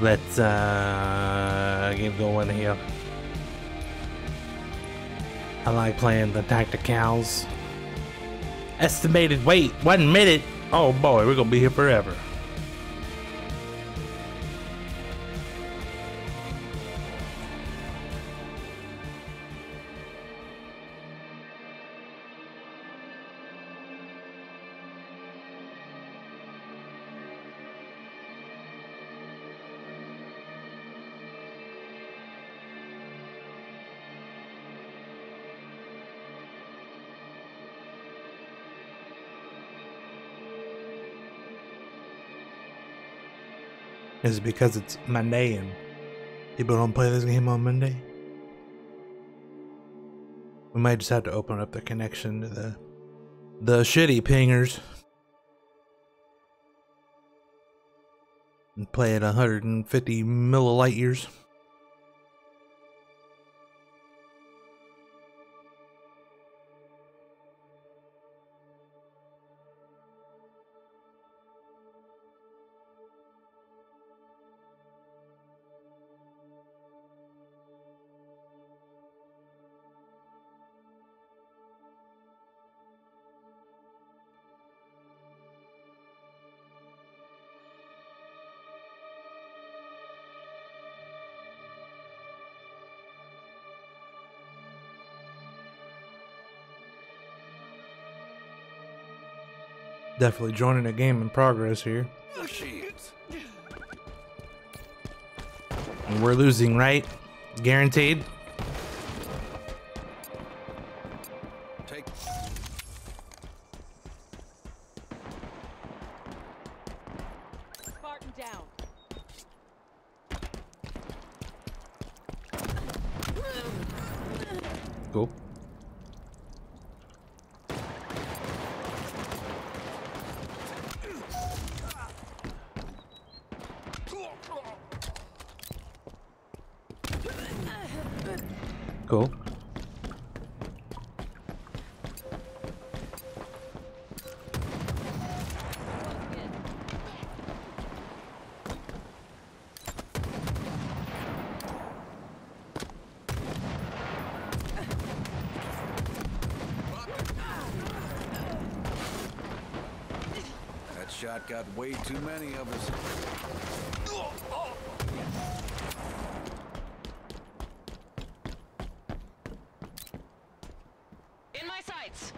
Let's uh, get going here. I like playing the tacticals. Estimated wait, one minute. Oh boy, we're gonna be here forever. Is because it's Monday and people don't play this game on Monday? We might just have to open up the connection to the the shitty pingers and play at 150 millilight years. Definitely joining a game in progress here. And we're losing, right? Guaranteed? Take Spartan down. Cool. Cool. that shot got way too many of us. In my sights.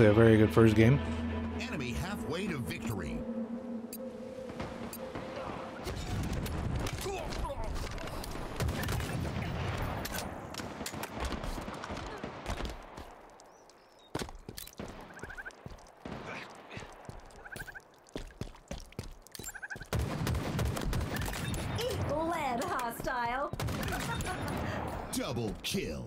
This obviously a very good first game. Enemy halfway to victory. Lead, hostile. Double kill.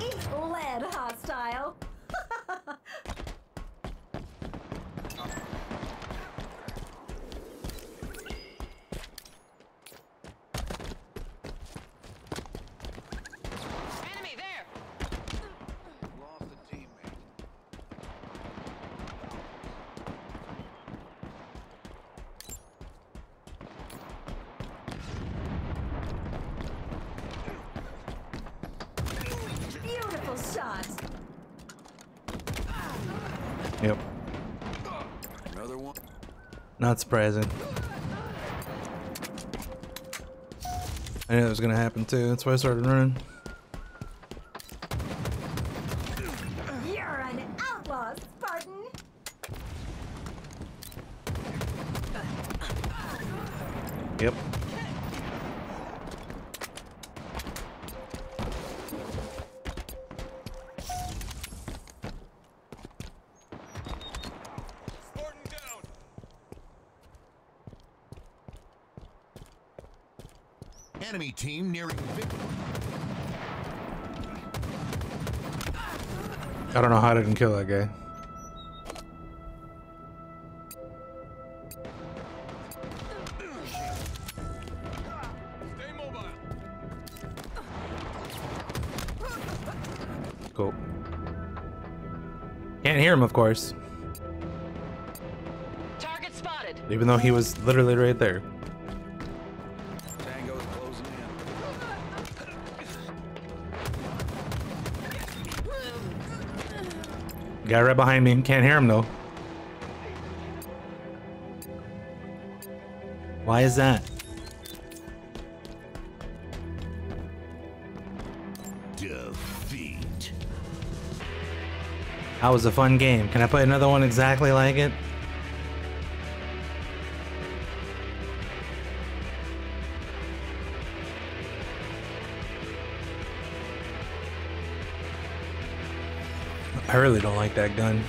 Eat lead, hostile. Enemy there. Lost a teammate. Beautiful shot. Yep. Another one. Not surprising. I knew that was gonna happen too. That's why I started running. You're an outlaw, Spartan. Yep. Enemy team nearing victory. I don't know how I didn't kill that guy. Cool. Can't hear him, of course, Target spotted. even though he was literally right there. Guy right behind me. Can't hear him though. Why is that? Defeat. That was a fun game. Can I play another one exactly like it? I really don't like that gun.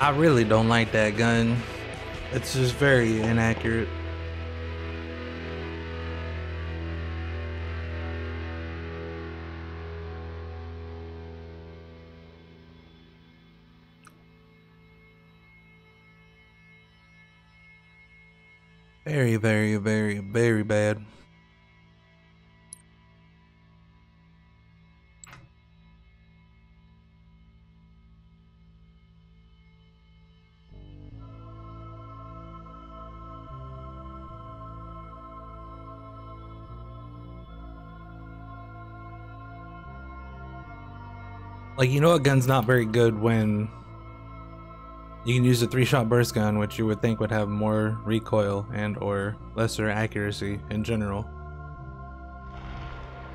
I really don't like that gun. It's just very inaccurate. Very, very, very, very bad. Like, you know, a gun's not very good when you can use a three-shot burst gun, which you would think would have more recoil and or lesser accuracy in general,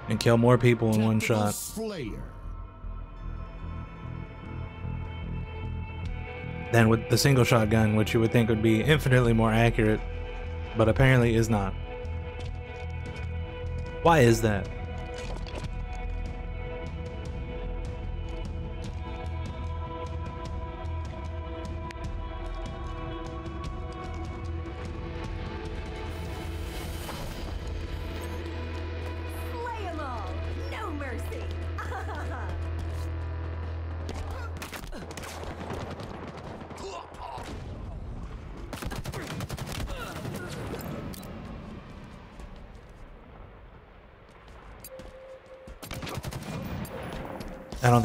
and kill more people in one shot. Slayer. than with the single shot gun, which you would think would be infinitely more accurate, but apparently is not. Why is that?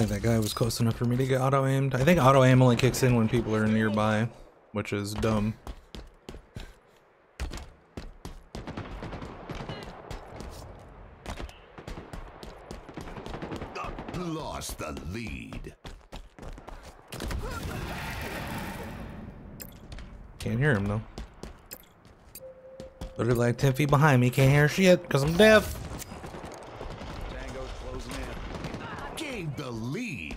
Think that guy was close enough for me to get auto aimed. I think auto aim only kicks in when people are nearby, which is dumb. Lost the lead. Can't hear him though. Literally like 10 feet behind me, can't hear shit because I'm deaf. Tango's closing in. Gained the lead.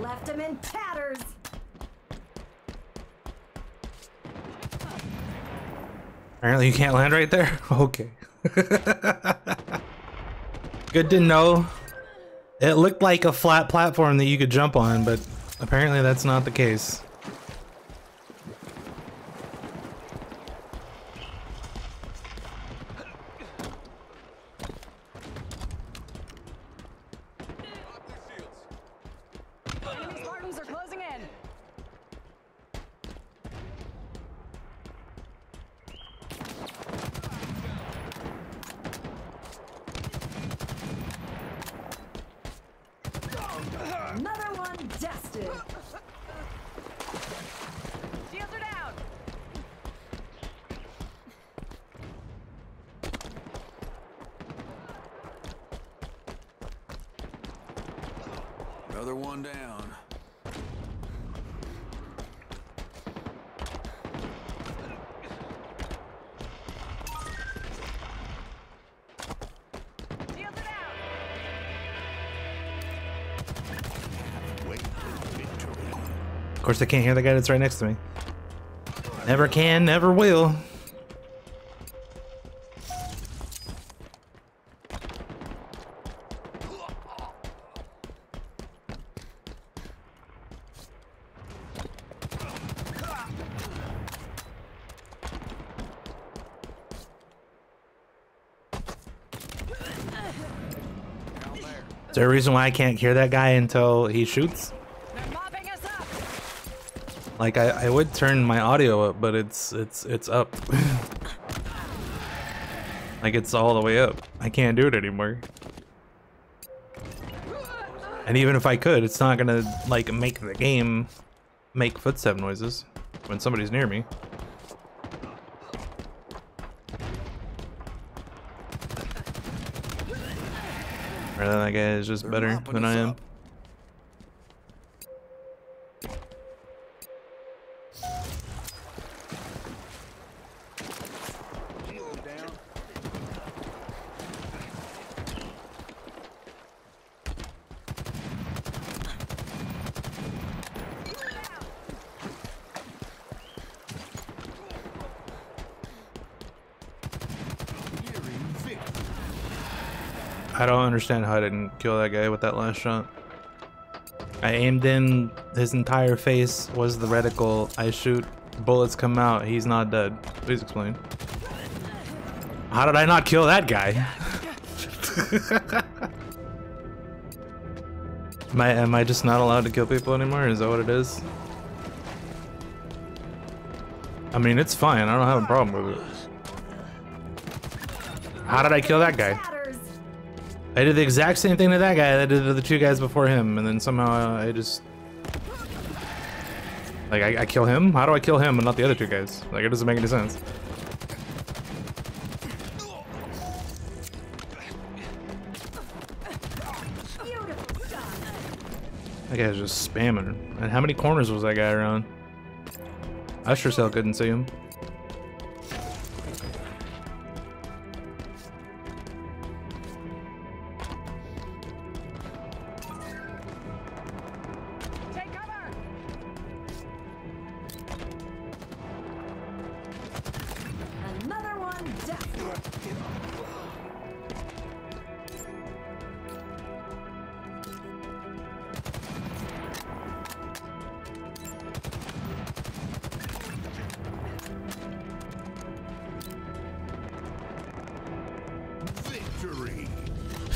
Left him in tatters. Apparently you can't land right there? Okay. Good to know. It looked like a flat platform that you could jump on, but apparently that's not the case. Enemy Spartans are closing in. Another one dusted. Shields are down. Another one down. course, I can't hear the guy that's right next to me. Never can, never will. Is there a reason why I can't hear that guy until he shoots? Like I, I would turn my audio up, but it's it's it's up. like it's all the way up. I can't do it anymore. And even if I could, it's not gonna like make the game make footstep noises when somebody's near me. Or that guy is just better than I am. Understand how I didn't kill that guy with that last shot. I aimed in his entire face was the reticle. I shoot, bullets come out. He's not dead. Please explain. How did I not kill that guy? am I am I just not allowed to kill people anymore? Is that what it is? I mean, it's fine. I don't have a problem with it. How did I kill that guy? I did the exact same thing to that guy that I did to the two guys before him, and then somehow uh, I just like I, I kill him. How do I kill him and not the other two guys? Like it doesn't make any sense. That guy's just spamming. And how many corners was that guy around? I sure as hell couldn't see him.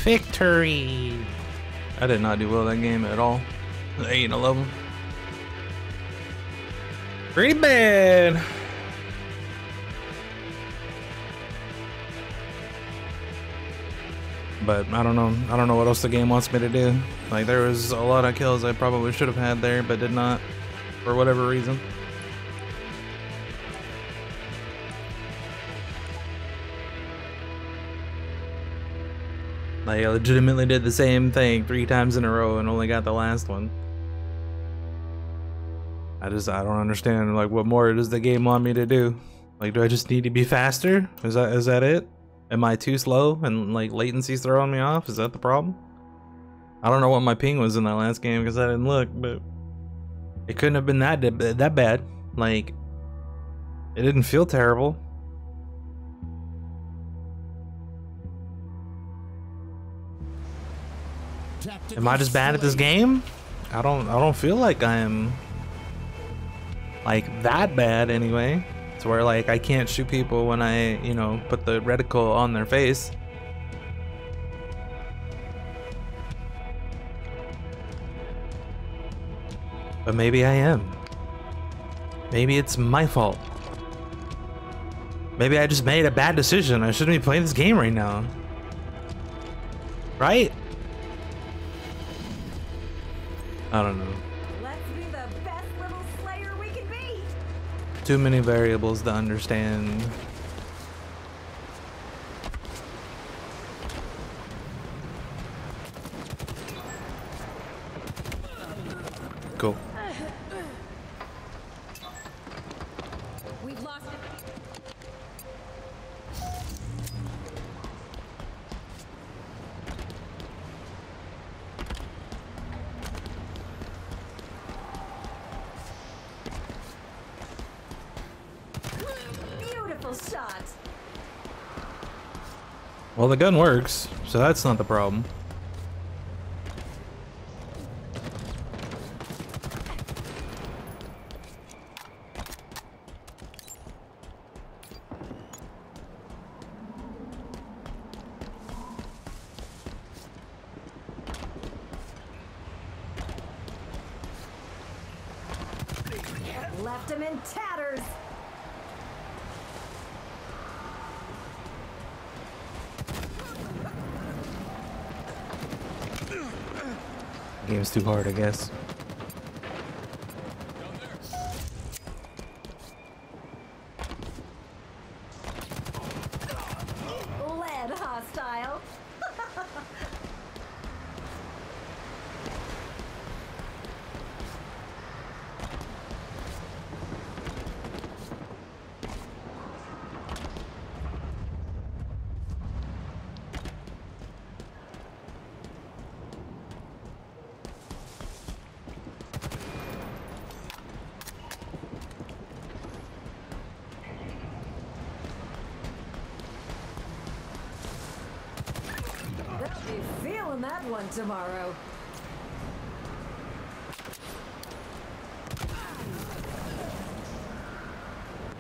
Victory! I did not do well that game at all. 8 and 11. Pretty bad. But I don't know. I don't know what else the game wants me to do. Like there was a lot of kills I probably should have had there, but did not, for whatever reason. Like I legitimately did the same thing three times in a row and only got the last one. I just I don't understand like what more does the game want me to do? Like do I just need to be faster? Is that is that it? Am I too slow and like latency's throwing me off? Is that the problem? I don't know what my ping was in that last game because I didn't look, but it couldn't have been that that bad. Like it didn't feel terrible. Am I just bad at this game? I don't I don't feel like I am like that bad anyway. It's where like I can't shoot people when I, you know, put the reticle on their face. But maybe I am. Maybe it's my fault. Maybe I just made a bad decision. I shouldn't be playing this game right now. Right? I don't know. Let's be the best little slayer we can be. Too many variables to understand. Well, the gun works, so that's not the problem. Left him in tatters. Game's too hard, I guess. Lead hostile. They'll be feeling that one tomorrow.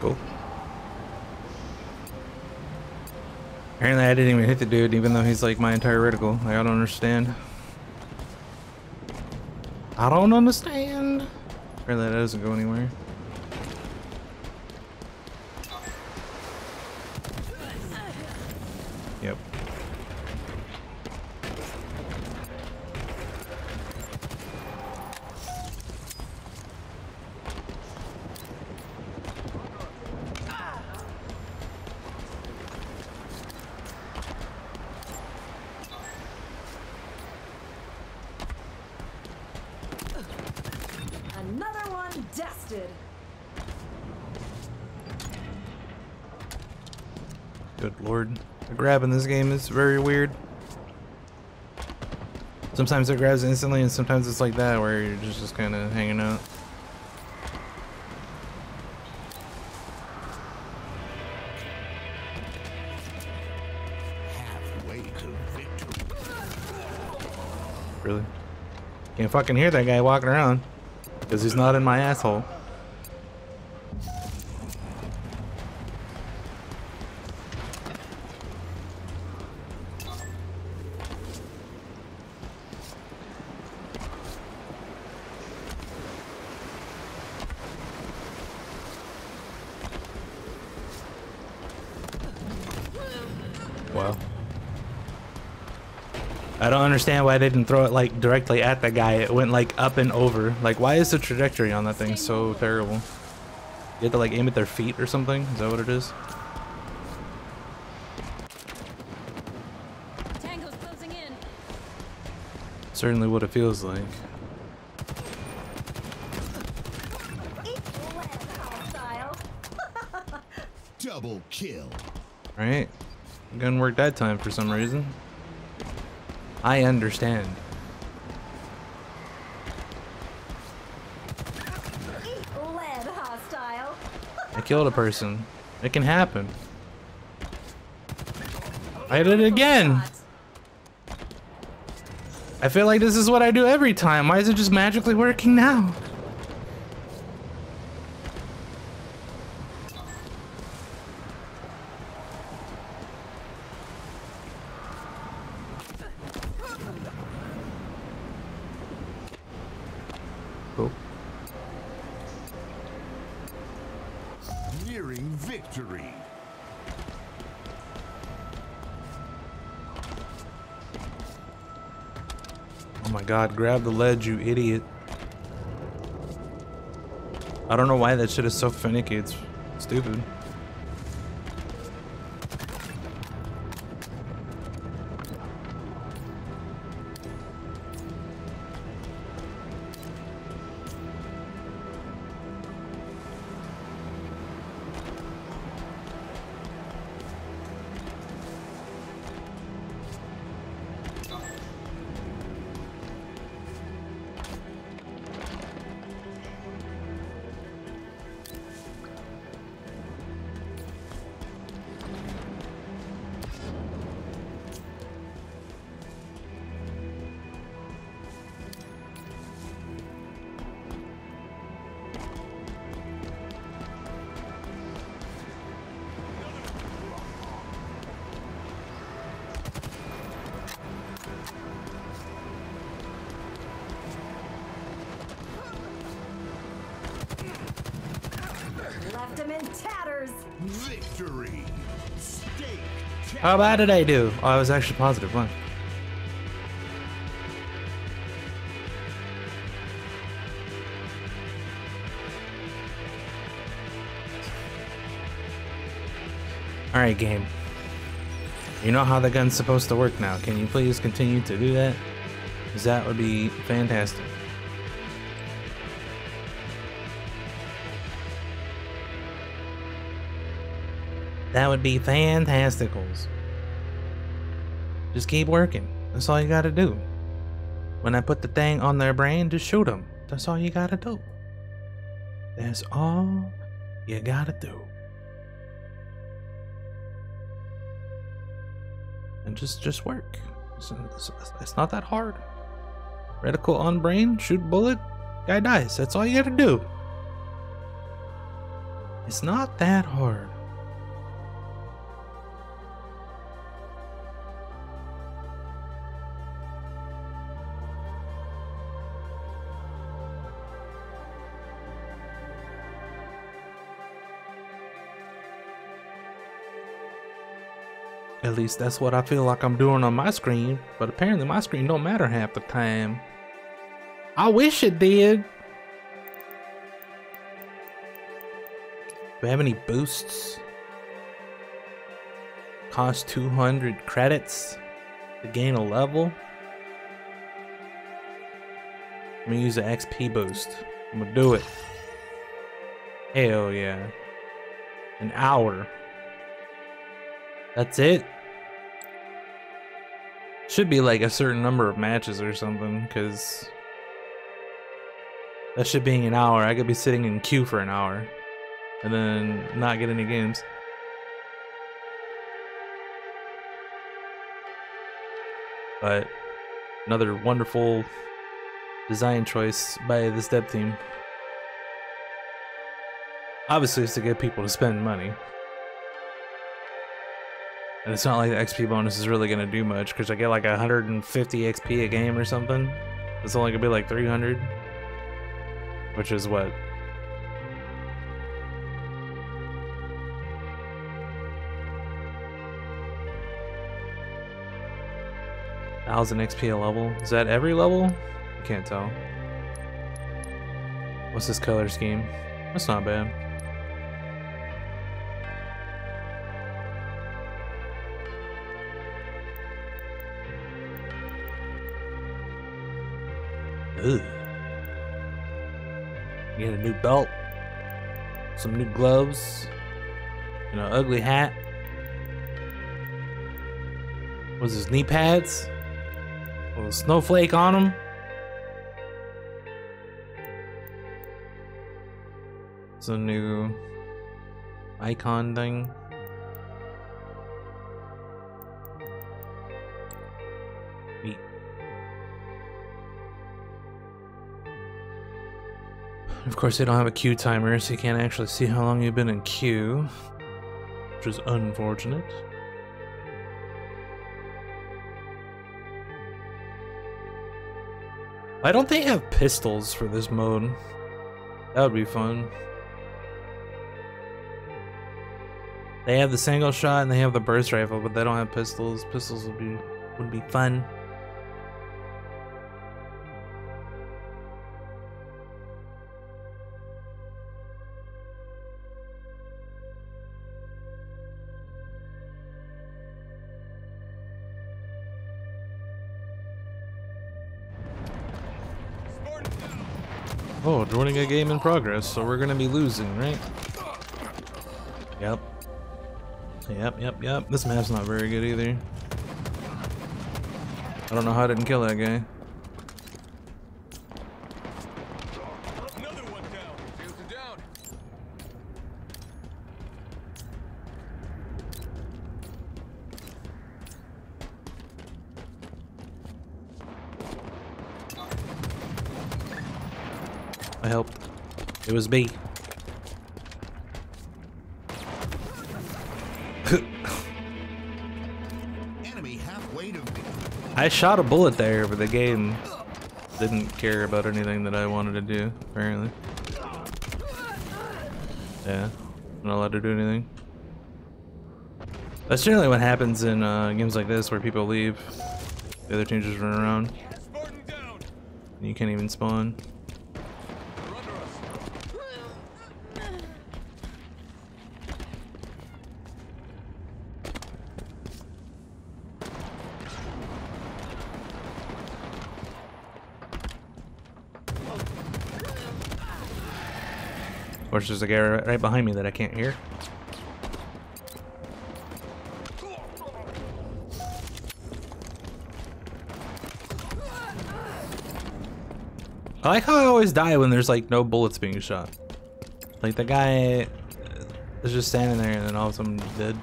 Cool. Apparently I didn't even hit the dude, even though he's like my entire reticle. Like, I don't understand. I don't understand. Apparently that doesn't go anywhere. Yep. Another one dusted. Good lord. The grab in this game is very weird. Sometimes it grabs instantly and sometimes it's like that where you're just, just kind of hanging out. Really? Can't fucking hear that guy walking around. Because he's not in my asshole. Understand why they didn't throw it like directly at the guy. It went like up and over. Like why is the trajectory on that thing so terrible? You have to like aim at their feet or something? Is that what it is? Tango's closing in. Certainly what it feels like. Eat lead hostile. Double kill. All right. Gun worked that time for some reason. I understand. I killed a person. It can happen. I did it again. I feel like this is what I do every time. Why is it just magically working now? God, grab the ledge, you idiot. I don't know why that shit is so finicky. It's stupid. How bad did I do? Oh, I was actually positive. Huh? Alright, game. You know how the gun's supposed to work now. Can you please continue to do that? 'Cause that would be fantastic. That would be fantasticals. Just keep working. That's all you gotta do. When I put the thing on their brain, just shoot them. That's all you gotta do. That's all you gotta do. And just just work. It's, it's- it's not that hard. Reticle on brain, shoot bullet, guy dies. That's all you gotta do. It's not that hard. At least that's what I feel like I'm doing on my screen, but apparently my screen don't matter half the time. I wish it did. Do I have any boosts? Cost 200 credits to gain a level? I'm gonna use an XP boost. I'm gonna do it. Hell yeah. An hour. That's it? Should be like a certain number of matches or something, because that should being an hour. I could be sitting in queue for an hour and then not get any games. But another wonderful design choice by this dev team. Obviously, it's to get people to spend money. And it's not like the XP bonus is really gonna do much because I get like 150 XP a game or something. It's only gonna be like 300, which is what. Thousand XP a level. Is that every level? I can't tell. What's this color scheme? That's not bad. Ugh. Get a new belt, some new gloves, and an ugly hat. Was his knee pads? With a snowflake on them? It's a new icon thing. Course, they don't have a queue timer, so you can't actually see how long you've been in queue, which is unfortunate. Why don't they have pistols for this mode? That would be fun. They have the single shot and they have the burst rifle, but they don't have pistols. Pistols would be would be fun. Joining a game in progress, so we're gonna be losing, right? Yep. Yep, yep, yep. This map's not very good either. I don't know how I didn't kill that guy. Another one down. Shields are down. I helped. It was me. Enemy halfway to victory. I shot a bullet there, but the game didn't care about anything that I wanted to do, apparently. Yeah. I'm not allowed to do anything. That's generally what happens in uh, games like this where people leave. The other teams just run around. And you can't even spawn. Course, there's a guy right behind me that I can't hear. I like how I always die when there's like no bullets being shot. Like the guy uh, is just standing there and then all of a sudden he's dead.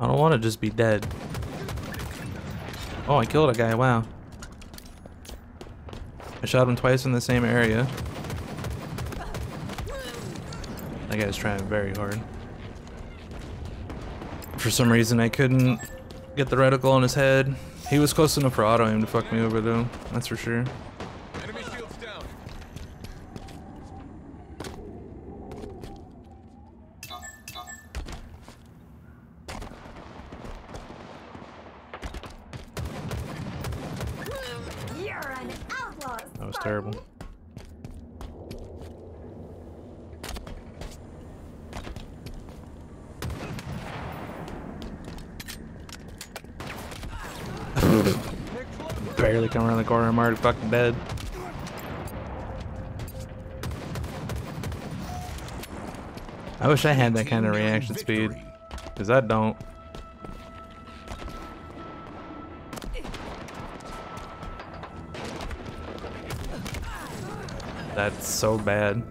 I don't want to just be dead. Oh, I killed a guy, wow. I shot him twice in the same area. That guy's trying very hard. For some reason, I couldn't get the reticle on his head. He was close enough for auto aim to fuck me over though, that's for sure. Already fucking dead. I wish I had that kind of reaction speed, because I don't. That's so bad.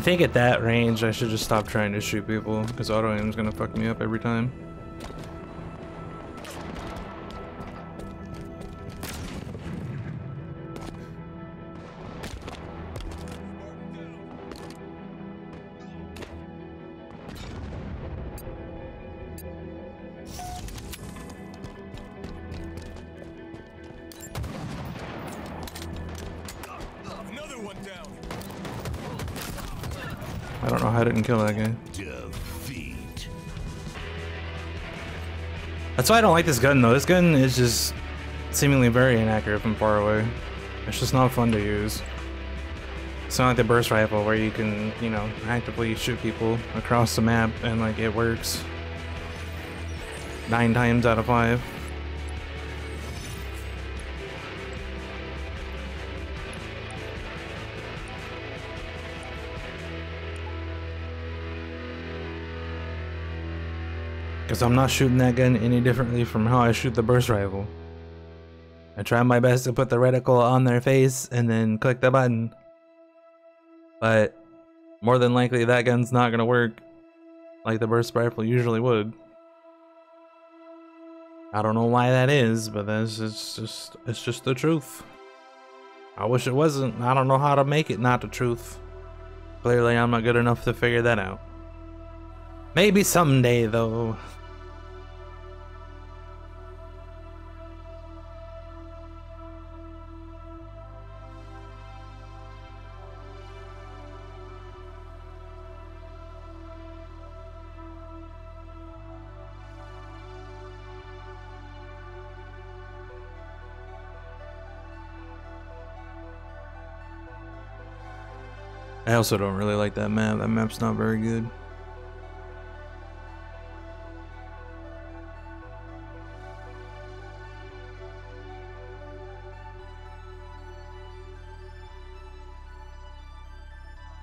I think at that range, I should just stop trying to shoot people, because auto aim's gonna fuck me up every time. Kill that guy. Defeat. That's why I don't like this gun though. This gun is just seemingly very inaccurate from far away. It's just not fun to use. It's not like the burst rifle where you can, you know, actively shoot people across the map and like it works. Nine times out of five. Because I'm not shooting that gun any differently from how I shoot the burst rifle. I try my best to put the reticle on their face and then click the button. But more than likely that gun's not gonna work like the burst rifle usually would. I don't know why that is, but that's just, just it's just the truth. I wish it wasn't. I don't know how to make it not the truth. Clearly I'm not good enough to figure that out. Maybe someday though. Also don't really like that map. That map's not very good.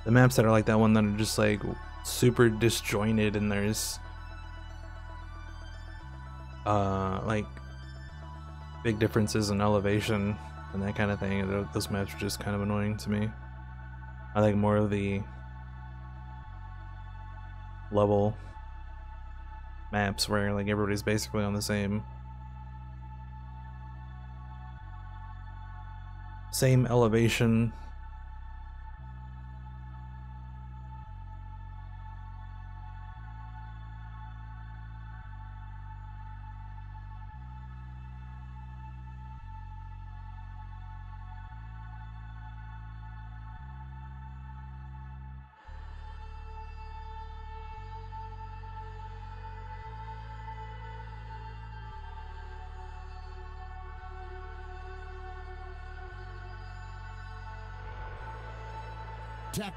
The maps that are like that one that are just like super disjointed and there's uh like big differences in elevation and that kind of thing. Those maps are just kind of annoying to me. I like more of the level maps where like everybody's basically on the same same elevation.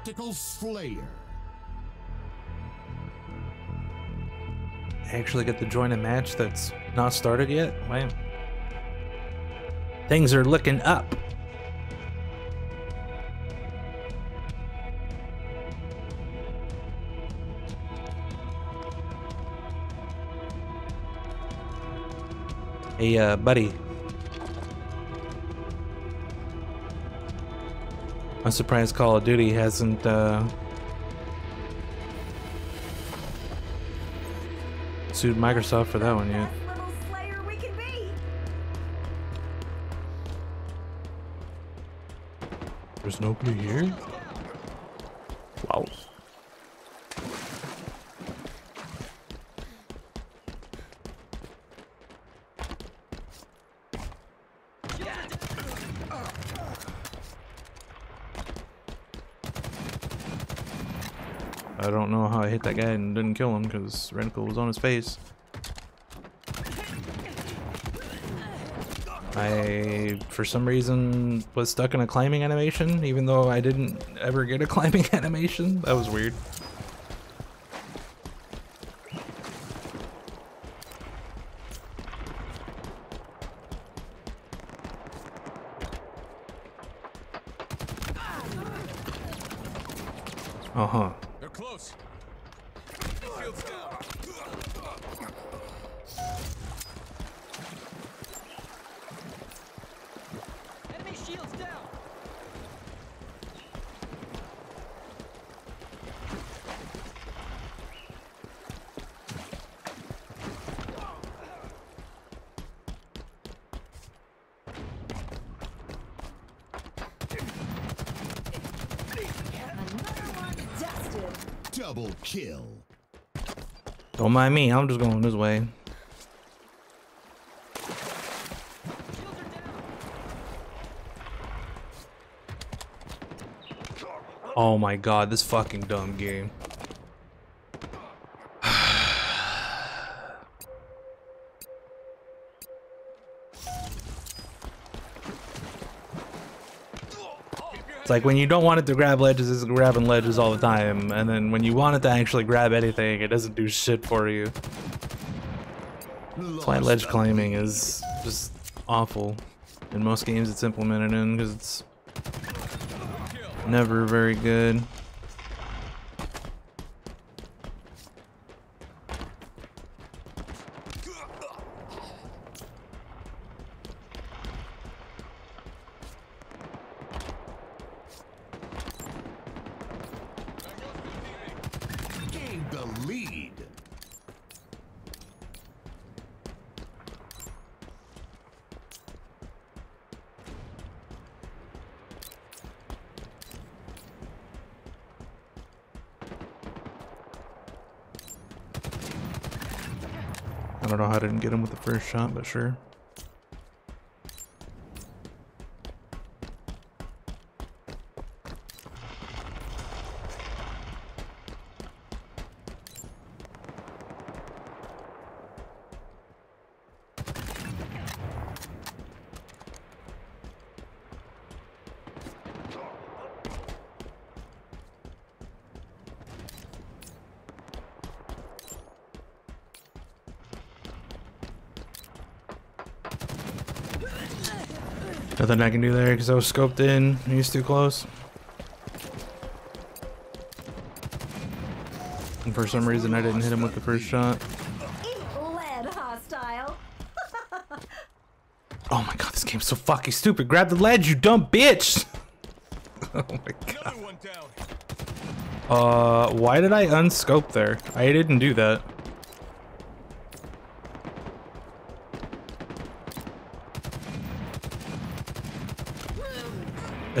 Tactical Slayer. actually get to join a match that's not started yet? Wow. Things are looking up. Hey, uh, buddy. I'm surprised Call of Duty hasn't, uh, sued Microsoft for that one yet. Best little slayer we can be. There's nobody here? I don't know how I hit that guy and didn't kill him because Reticle was on his face. I, for some reason, was stuck in a climbing animation, even though I didn't ever get a climbing animation. That was weird. Uh-huh. They're close. Shields down. Enemy shields down. Another one dusted. Double kill. Don't mind me, I'm just going this way. Oh my god, this fucking dumb game. Like when you don't want it to grab ledges, it's grabbing ledges all the time, and then when you want it to actually grab anything, it doesn't do shit for you. That's why ledge climbing is just awful. In most games it's implemented in because it's never very good. Gained the lead. I don't know how I didn't get him with the first shot, but sure. Nothing I can do there because I was scoped in. He's too close. And for some reason, I didn't hit him with the first shot. Eat lead, hostile. Oh my god, this game's so fucking stupid. Grab the ledge, you dumb bitch! oh my god. Another one down. Uh, why did I unscope there? I didn't do that.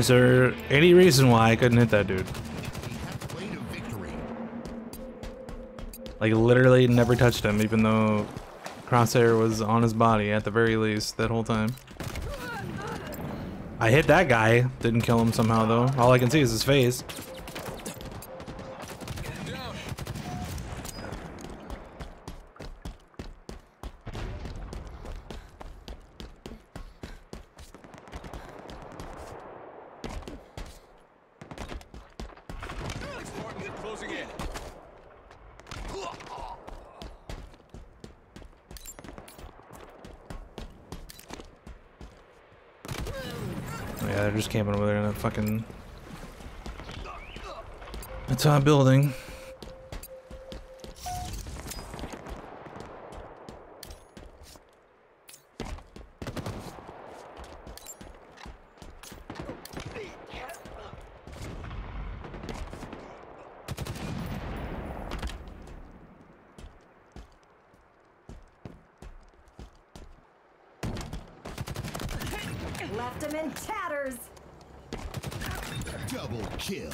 Is there any reason why I couldn't hit that dude? Like literally never touched him, even though crosshair was on his body at the very least that whole time. I hit that guy, didn't kill him somehow though. All I can see is his face. Camping over there in that fucking. The top building. Left him in tatters. Double kill.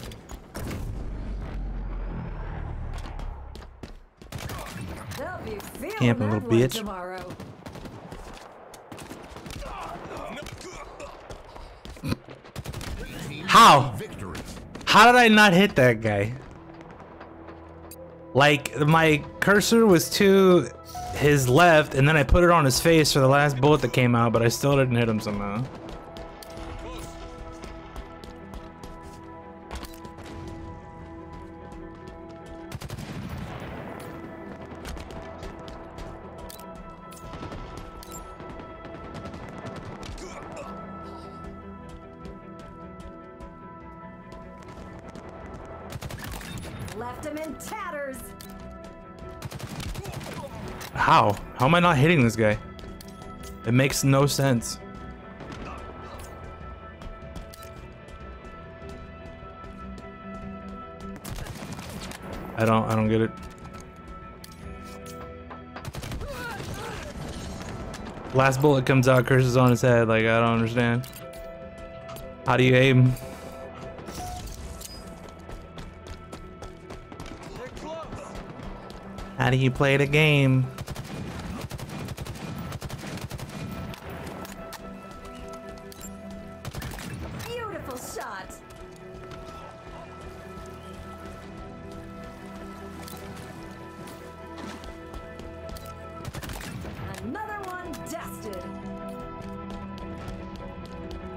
They'll be feeling Camping, that little one bitch. tomorrow. How? Victory. How did I not hit that guy? Like, my cursor was to his left, and then I put it on his face for the last bullet that came out, but I still didn't hit him somehow. I not hitting this guy? It makes no sense. I don't I don't get it. Last bullet comes out, curses on his head, like I don't understand. How do you aim? How do you play the game? Beautiful shot. Another one dusted.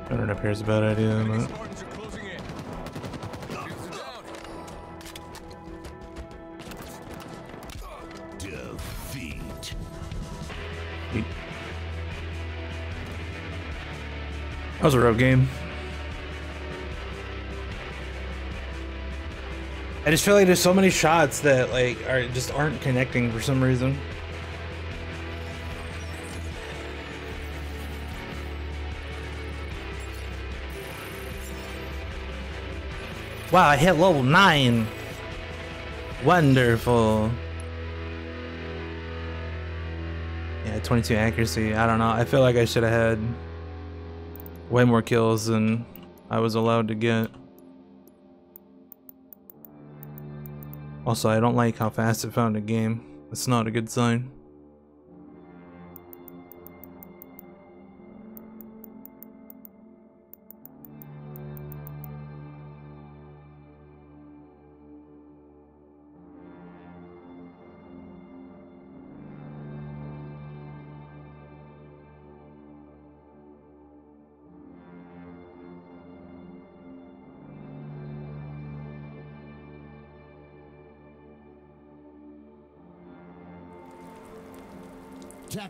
Turning up here is a bad idea, but Spartans are closing in. Shields are down. Defeat. that was a rough game. I just feel like there's so many shots that like are just aren't connecting for some reason. Wow, I hit level 9. Wonderful. Yeah, 22 accuracy. I don't know. I feel like I should have had way more kills than I was allowed to get. Also, I don't like how fast it found a game. It's not a good sign.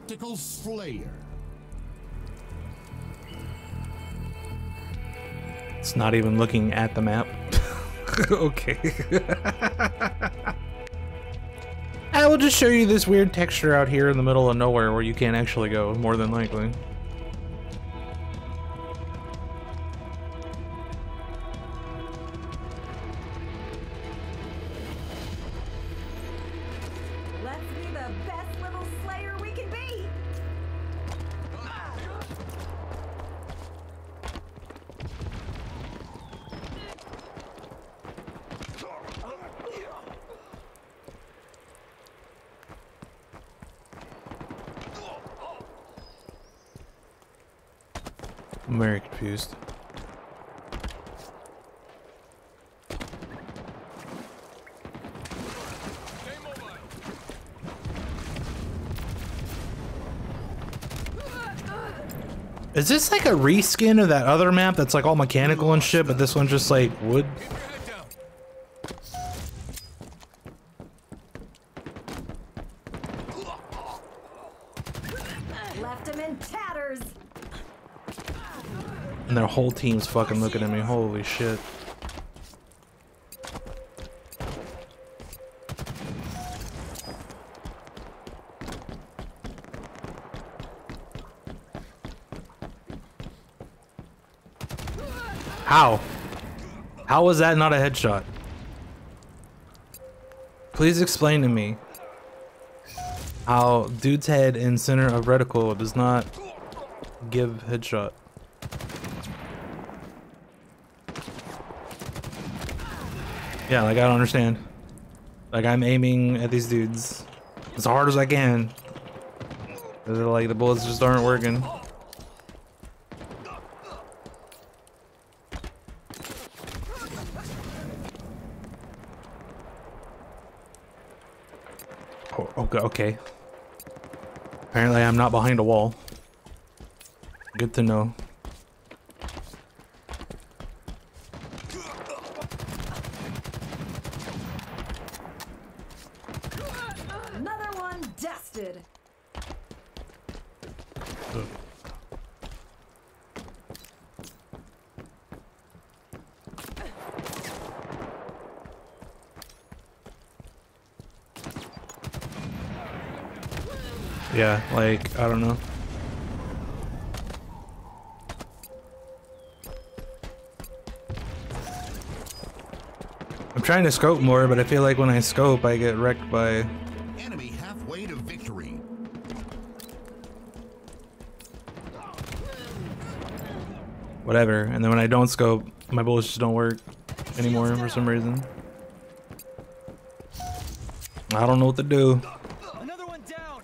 Tactical Slayer. It's not even looking at the map. okay. I will just show you this weird texture out here in the middle of nowhere where you can't actually go, more than likely. Is this like a reskin of that other map that's like all mechanical and shit, but this one's just like wood? Keep your head down. Left him in tatters. And their whole team's fucking looking at me. Holy shit. How? How was that not a headshot? Please explain to me how dude's head in center of reticle does not give headshot. Yeah, like I don't understand. Like I'm aiming at these dudes as hard as I can. They're like the bullets just aren't working. Oh, okay. Apparently I'm not behind a wall. Good to know. Another one dusted. Yeah, like, I don't know. I'm trying to scope more, but I feel like when I scope, I get wrecked by... Enemy halfway to victory. whatever. And then when I don't scope, my bullets just don't work anymore for some reason. I don't know what to do. Another one down.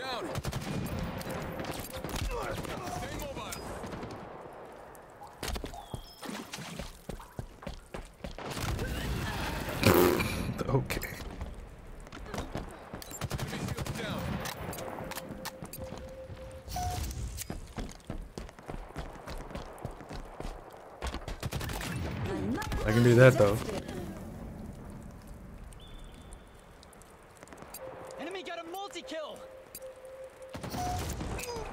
Down. Stay mobile. Okay. Enemy shields down. I can do that though. Enemy got a multi-kill.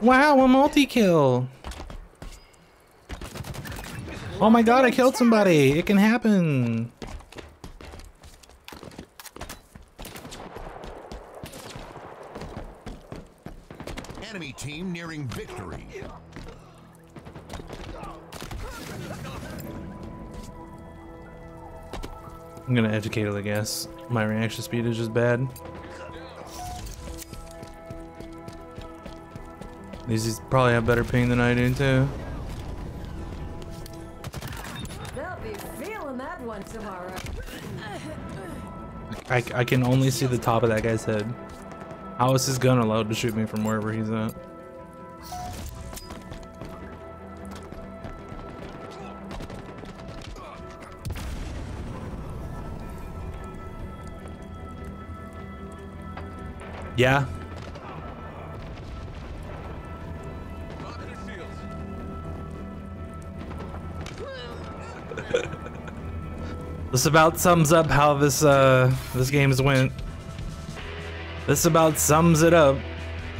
Wow, a multi-kill! Oh my god, I killed somebody! It can happen! Enemy team nearing victory. I'm gonna educate it, I guess. My reaction speed is just bad. These probably have better ping than I do too. They'll be feeling that one tomorrow. I, I can only see the top of that guy's head. How is his gun allowed to shoot me from wherever he's at? Yeah. This about sums up how this uh this game's went. This about sums it up.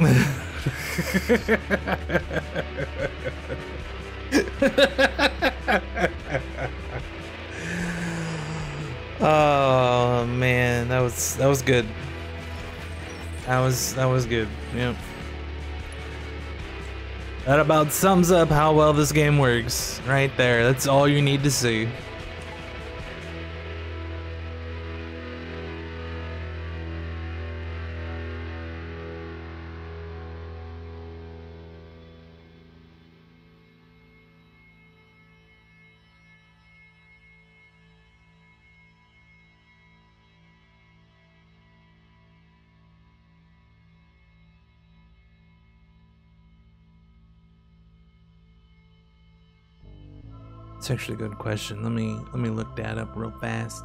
oh man, that was that was good. That was that was good. Yep. That about sums up how well this game works. Right there. That's all you need to see. actually a good question. Let me let me look that up real fast.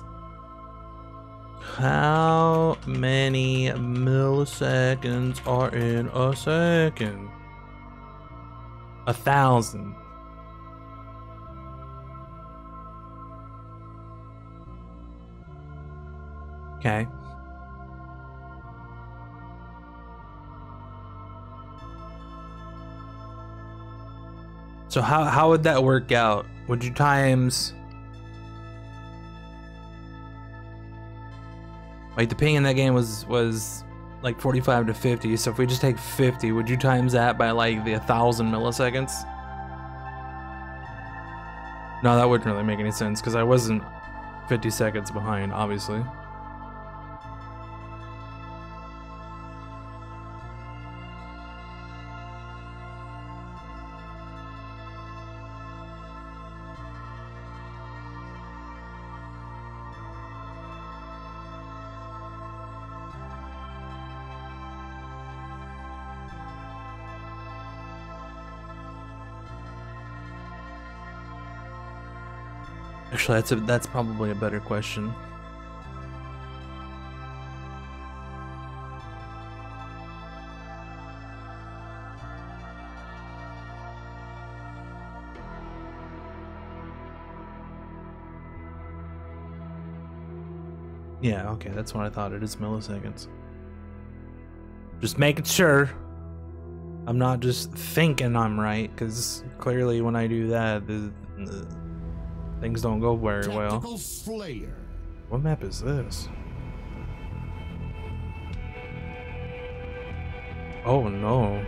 How many milliseconds are in a second? A thousand. Okay. So how how would that work out? Would you times like the ping in that game was was like 45 to 50. So if we just take 50, would you times that by like the 1000 milliseconds? No, that wouldn't really make any sense because I wasn't 50 seconds behind, obviously. Actually, that's a, that's probably a better question. Yeah, okay, that's what I thought. It is milliseconds. Just making sure I'm not just thinking I'm right, because clearly when I do that, things don't go very well. Slayer. What map is this? Oh no.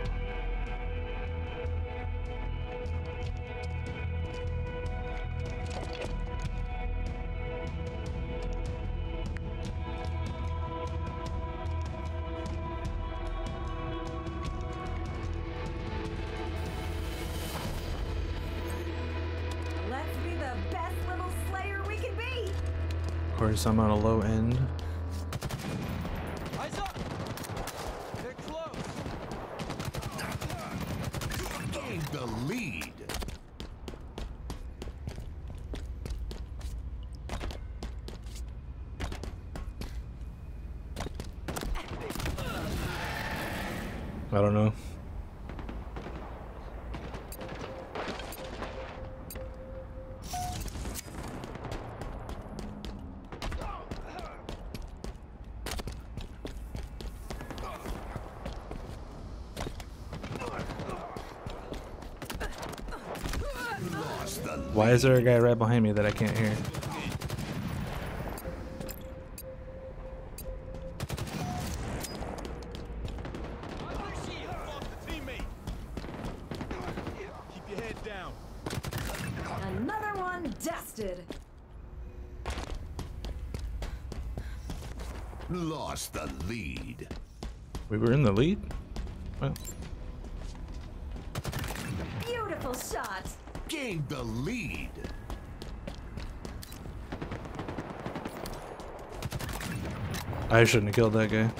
I'm on a low end. Eyes up! They're close! Gained the lead. I don't know. Lost the Why is there a guy right behind me that I can't hear? I shouldn't have killed that guy.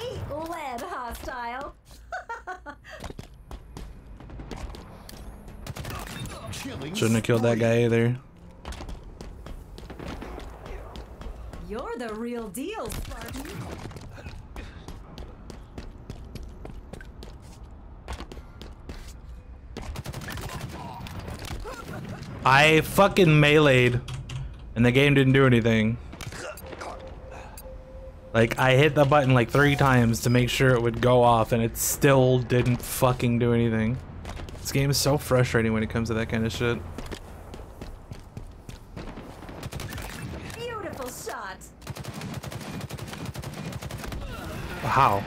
Eat lead, hostile. Killing Shouldn't have killed that guy either. You're the real deal, Spartan. I fucking meleeed, and the game didn't do anything. Like, I hit the button like three times to make sure it would go off, and it still didn't fucking do anything. This game is so frustrating when it comes to that kind of shit. Beautiful shot. How?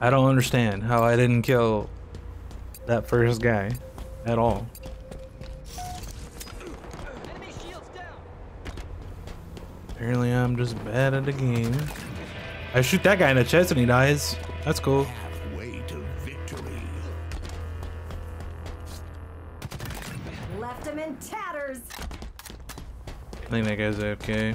I don't understand how I didn't kill that first guy at all. Enemy shields down! Apparently, I'm just bad at the game. I shoot that guy in the chest and he dies. That's cool. Halfway to victory. Left him in tatters. I think that guy's. Okay.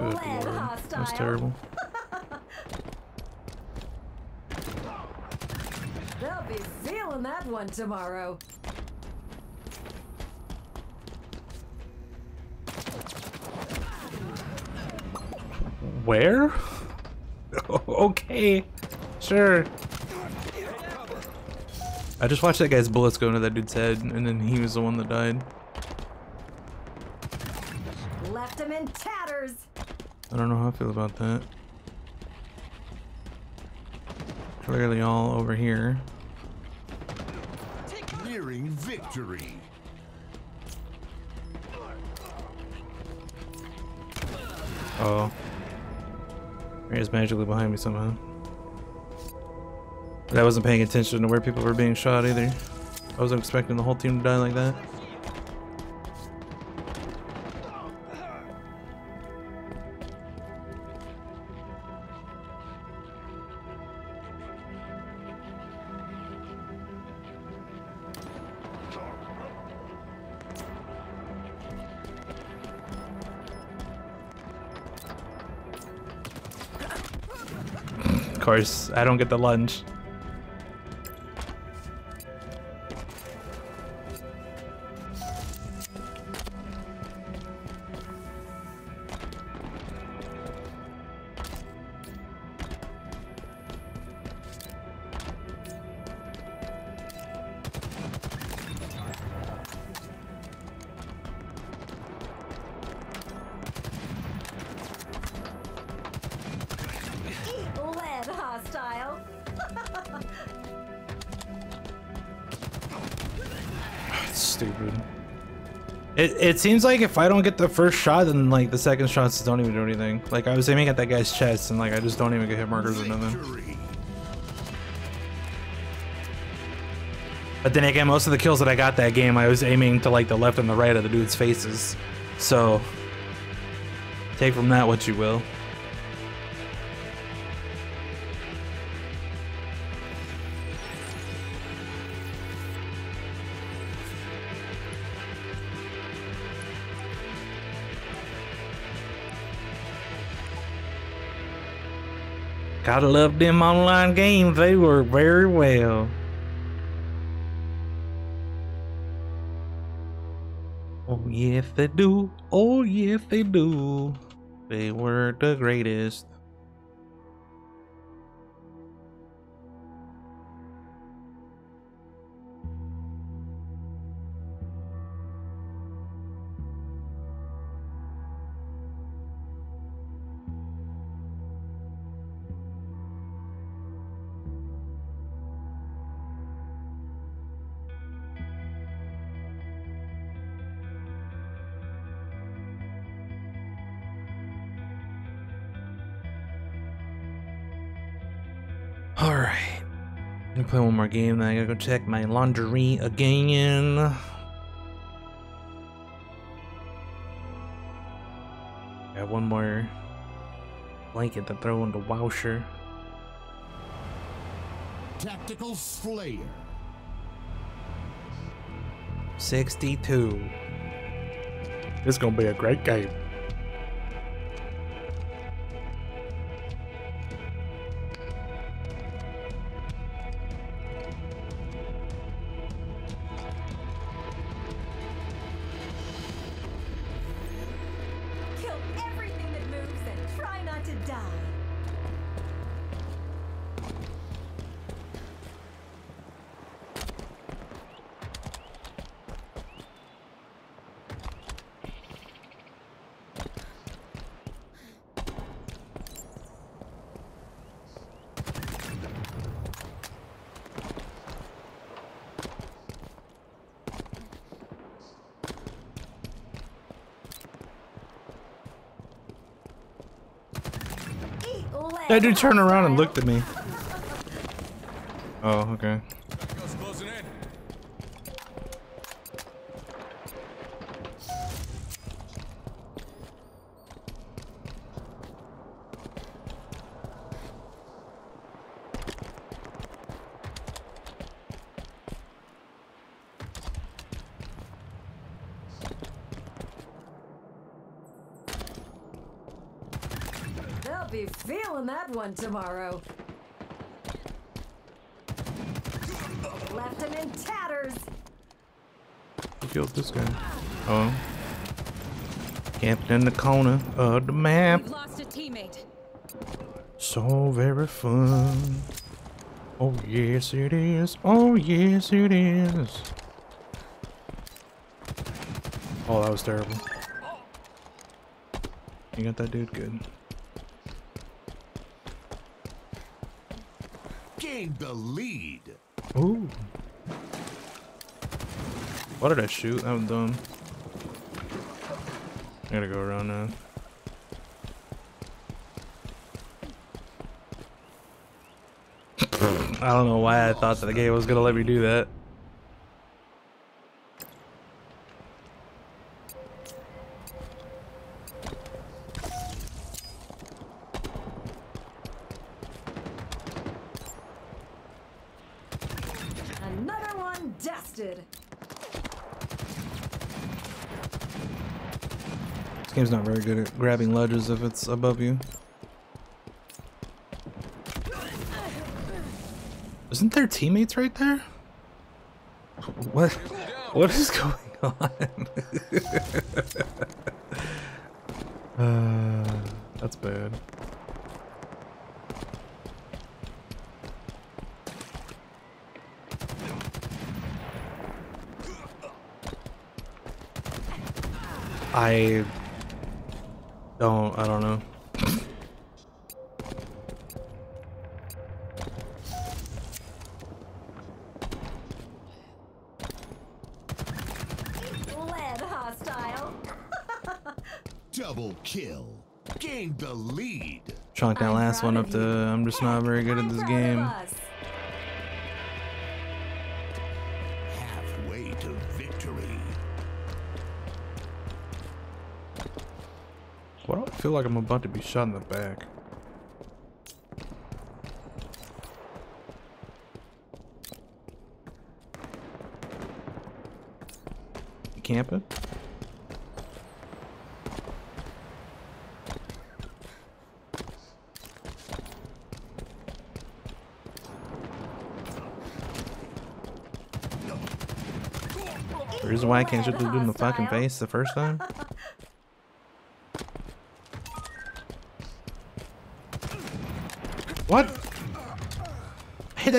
Good lead lord. hostile. That's terrible. They'll be feeling that one tomorrow. Where? okay. Sure. I just watched that guy's bullets go into that dude's head, and then he was the one that died. Left him in tatters. I don't know how I feel about that. Clearly all over here. Nearing victory. Oh. Is magically behind me somehow. But I wasn't paying attention to where people were being shot either. I wasn't expecting the whole team to die like that. I don't get the lunch. It, it seems like if I don't get the first shot, then like the second shots don't even do anything. Like I was aiming at that guy's chest and like I just don't even get hit markers or nothing. But then again, most of the kills that I got that game, I was aiming to like the left and the right of the dude's faces. So take from that what you will. Gotta love them online games. They work very well. Oh yes they do. Oh yes they do. They were the greatest. Play one more game, then I gotta go check my laundry again. Got one more blanket to throw in the washer. Tactical Slayer. 62. This gonna be a great game. That dude turned around and looked at me. Oh, okay. Tomorrow. Left him in tatters. Who killed this guy? Oh. Camped in the corner of the map. We've lost a teammate. So very fun. Oh yes it is. Oh yes it is. Oh, that was terrible. You got that dude good. Gain the lead. Ooh. What did I shoot? I'm dumb. I gotta go around now. I don't know why I thought that the game was gonna let me do that. Another one dusted. This game's not very good at grabbing ledges if it's above you. Isn't there teammates right there? What? What is going on? uh, that's bad. I don't. I don't know. Lead hostile. Double kill. Gain the lead. Chalk that I'm last one up to. I'm just not very good at this proud of game. Feel like I'm about to be shot in the back? Camping? The reason why I can't shoot this dude in the fucking face the first time?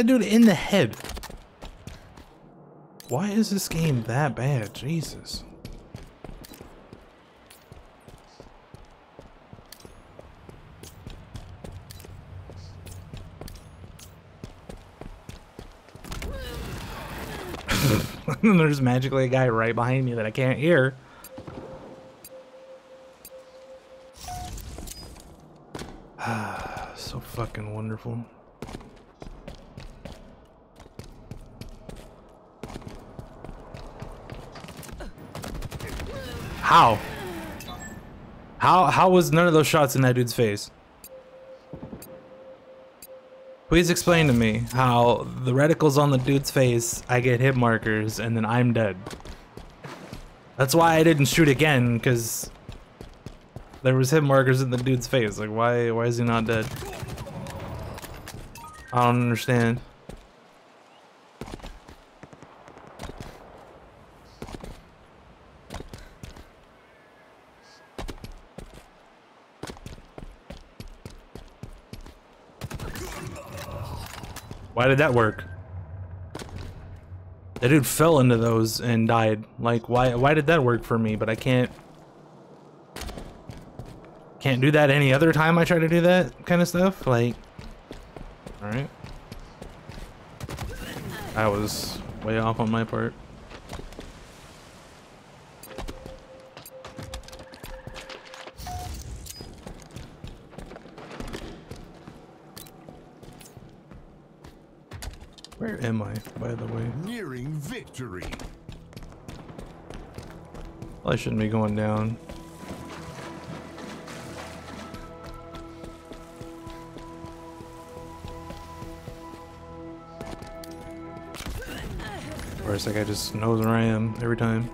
That dude in the head. Why is this game that bad? Jesus. there's magically a guy right behind me that I can't hear. How was none of those shots in that dude's face? Please explain to me how the reticles on the dude's face, I get hit markers, and then I'm dead. That's why I didn't shoot again, because there was hit markers in the dude's face. Like, why why is he not dead? I don't understand. Why did that work? That dude fell into those and died. Like, why why did that work for me, but I can't can't do that any other time I try to do that kind of stuff? Like, alright. I was way off on my part. Shouldn't be going down. Or it's like I just knows where I am every time.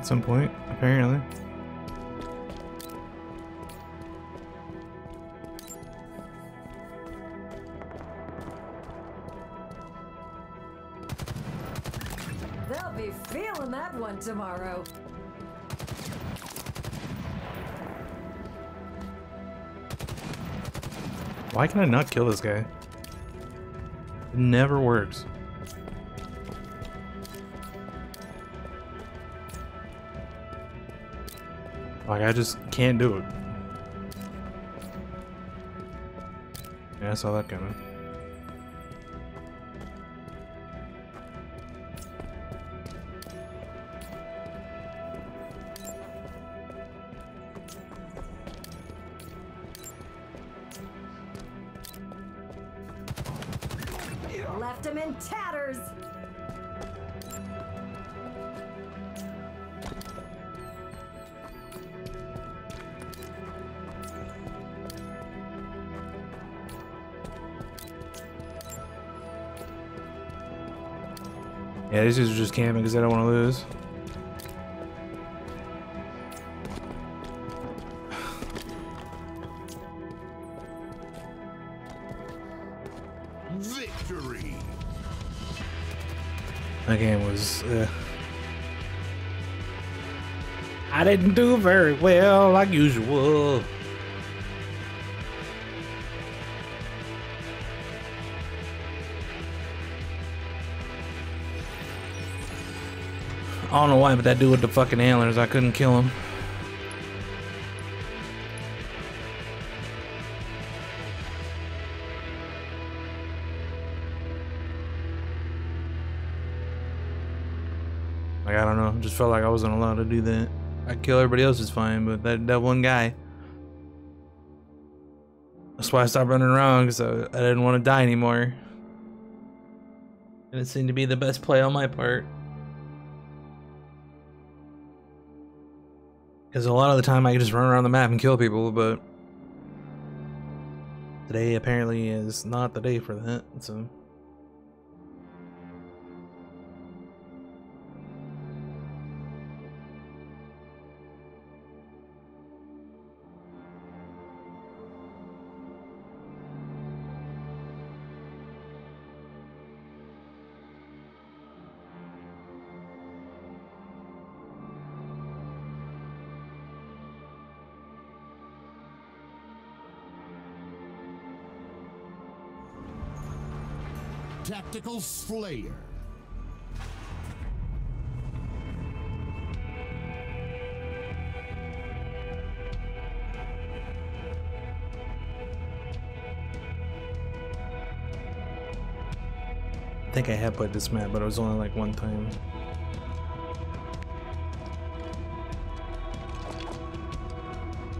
At some point, apparently. They'll be feeling that one tomorrow. Why can I not kill this guy? It never works. Like, I just can't do it. Yeah, I saw that coming. Yeah, these dudes are just camping because they don't want to lose. Victory. That game was. Uh, I didn't do very well, like usual. I don't know why, but that dude with the fucking antlers, I couldn't kill him. Like I don't know, just felt like I wasn't allowed to do that. I kill everybody else is fine, but that that one guy. That's why I stopped running around because I, I didn't want to die anymore. And it seemed to be the best play on my part. Because a lot of the time I just run around the map and kill people, but today apparently is not the day for that. So. Slayer. I think I have played this map, but it was only like one time.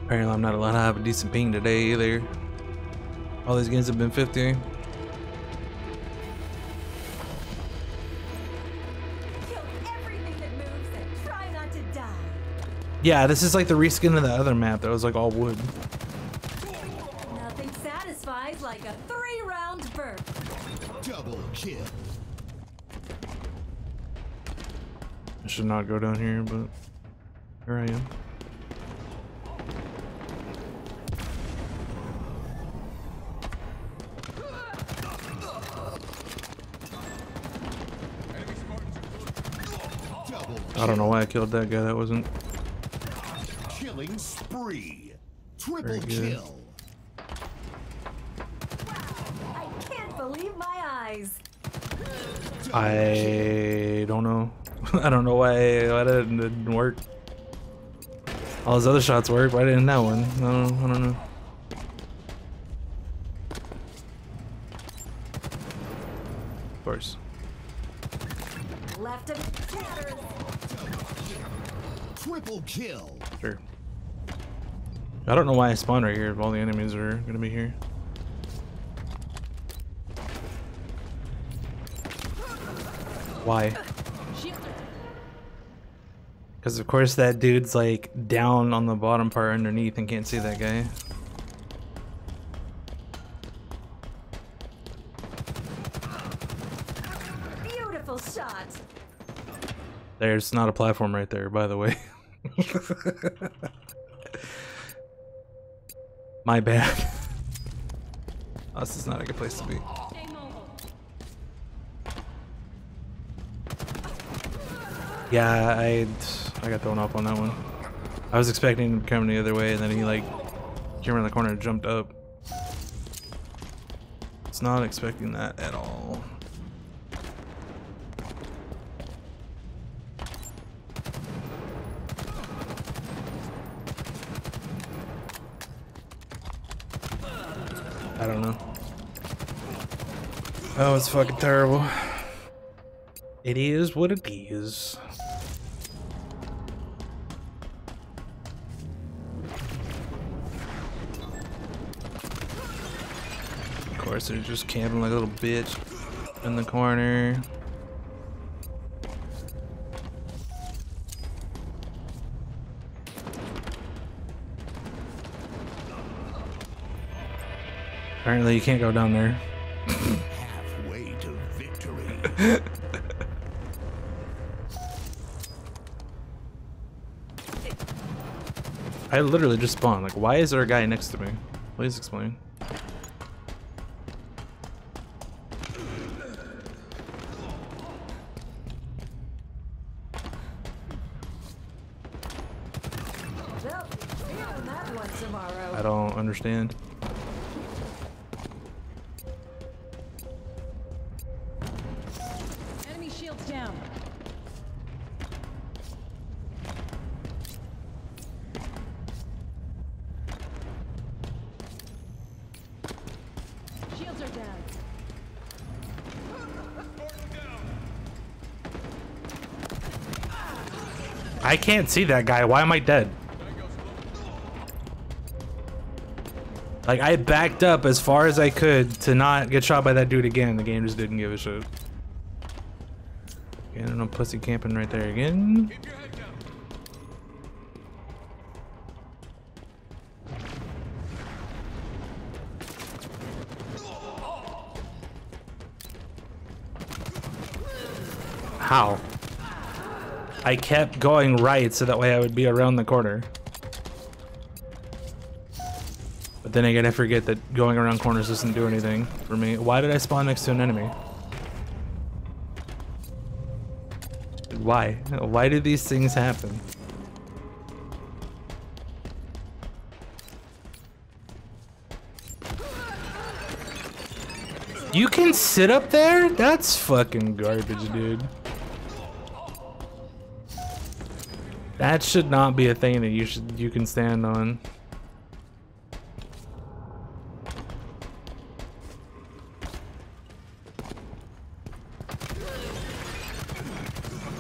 Apparently I'm not allowed to have a decent ping today either. All these games have been 50. Yeah, this is like the reskin of the other map that was like all wood. Nothing satisfies like a three round burst. Double kill. I should not go down here, but here I am. I don't know why I killed that guy. That wasn't killing spree. Triple kill. I can't believe my eyes. I don't know. I don't know why, why that didn't work. All his other shots work. Why didn't that one? I don't, I don't know. Of course. Left of Triple kill. Sure. I don't know why I spawned right here if all the enemies are gonna be here. Why? Because of course that dude's like down on the bottom part underneath and can't see that guy. Beautiful shot. There's not a platform right there, by the way. My bad. Oh, this is not a good place to be. Yeah, I I got thrown off on that one. I was expecting him to come the other way, and then he like came around the corner and jumped up. It's not expecting that at all. Don't know. Oh, it's fucking terrible. It is what it is. Of course, they're just camping like a little bitch in the corner. Apparently, you can't go down there. Halfway to victory. I literally just spawned. Like, why is there a guy next to me? Please explain. They'll be feeling that one tomorrow. I don't understand. I can't see that guy. Why am I dead? Like, I backed up as far as I could to not get shot by that dude again. The game just didn't give a shit. Again, no pussy camping right there again. How? I kept going right so that way I would be around the corner. But then again, I forget that going around corners doesn't do anything for me. Why did I spawn next to an enemy? Why? Why do these things happen? You can sit up there? That's fucking garbage, dude. That should not be a thing that you should you can stand on.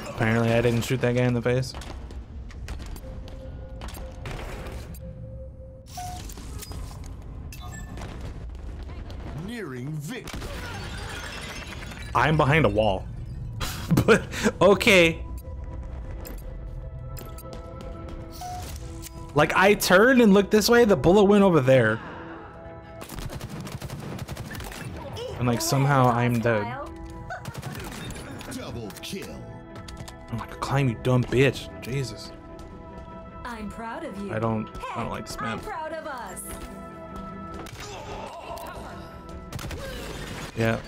Apparently I didn't shoot that guy in the face. Nearing victory. I'm behind a wall. but okay. Like I turned and looked this way, the bullet went over there. And like somehow I'm dead. Double kill. I'm like, climb you dumb bitch. Jesus. I'm proud of you. I don't I don't like this I'm map. proud of us. Yeah.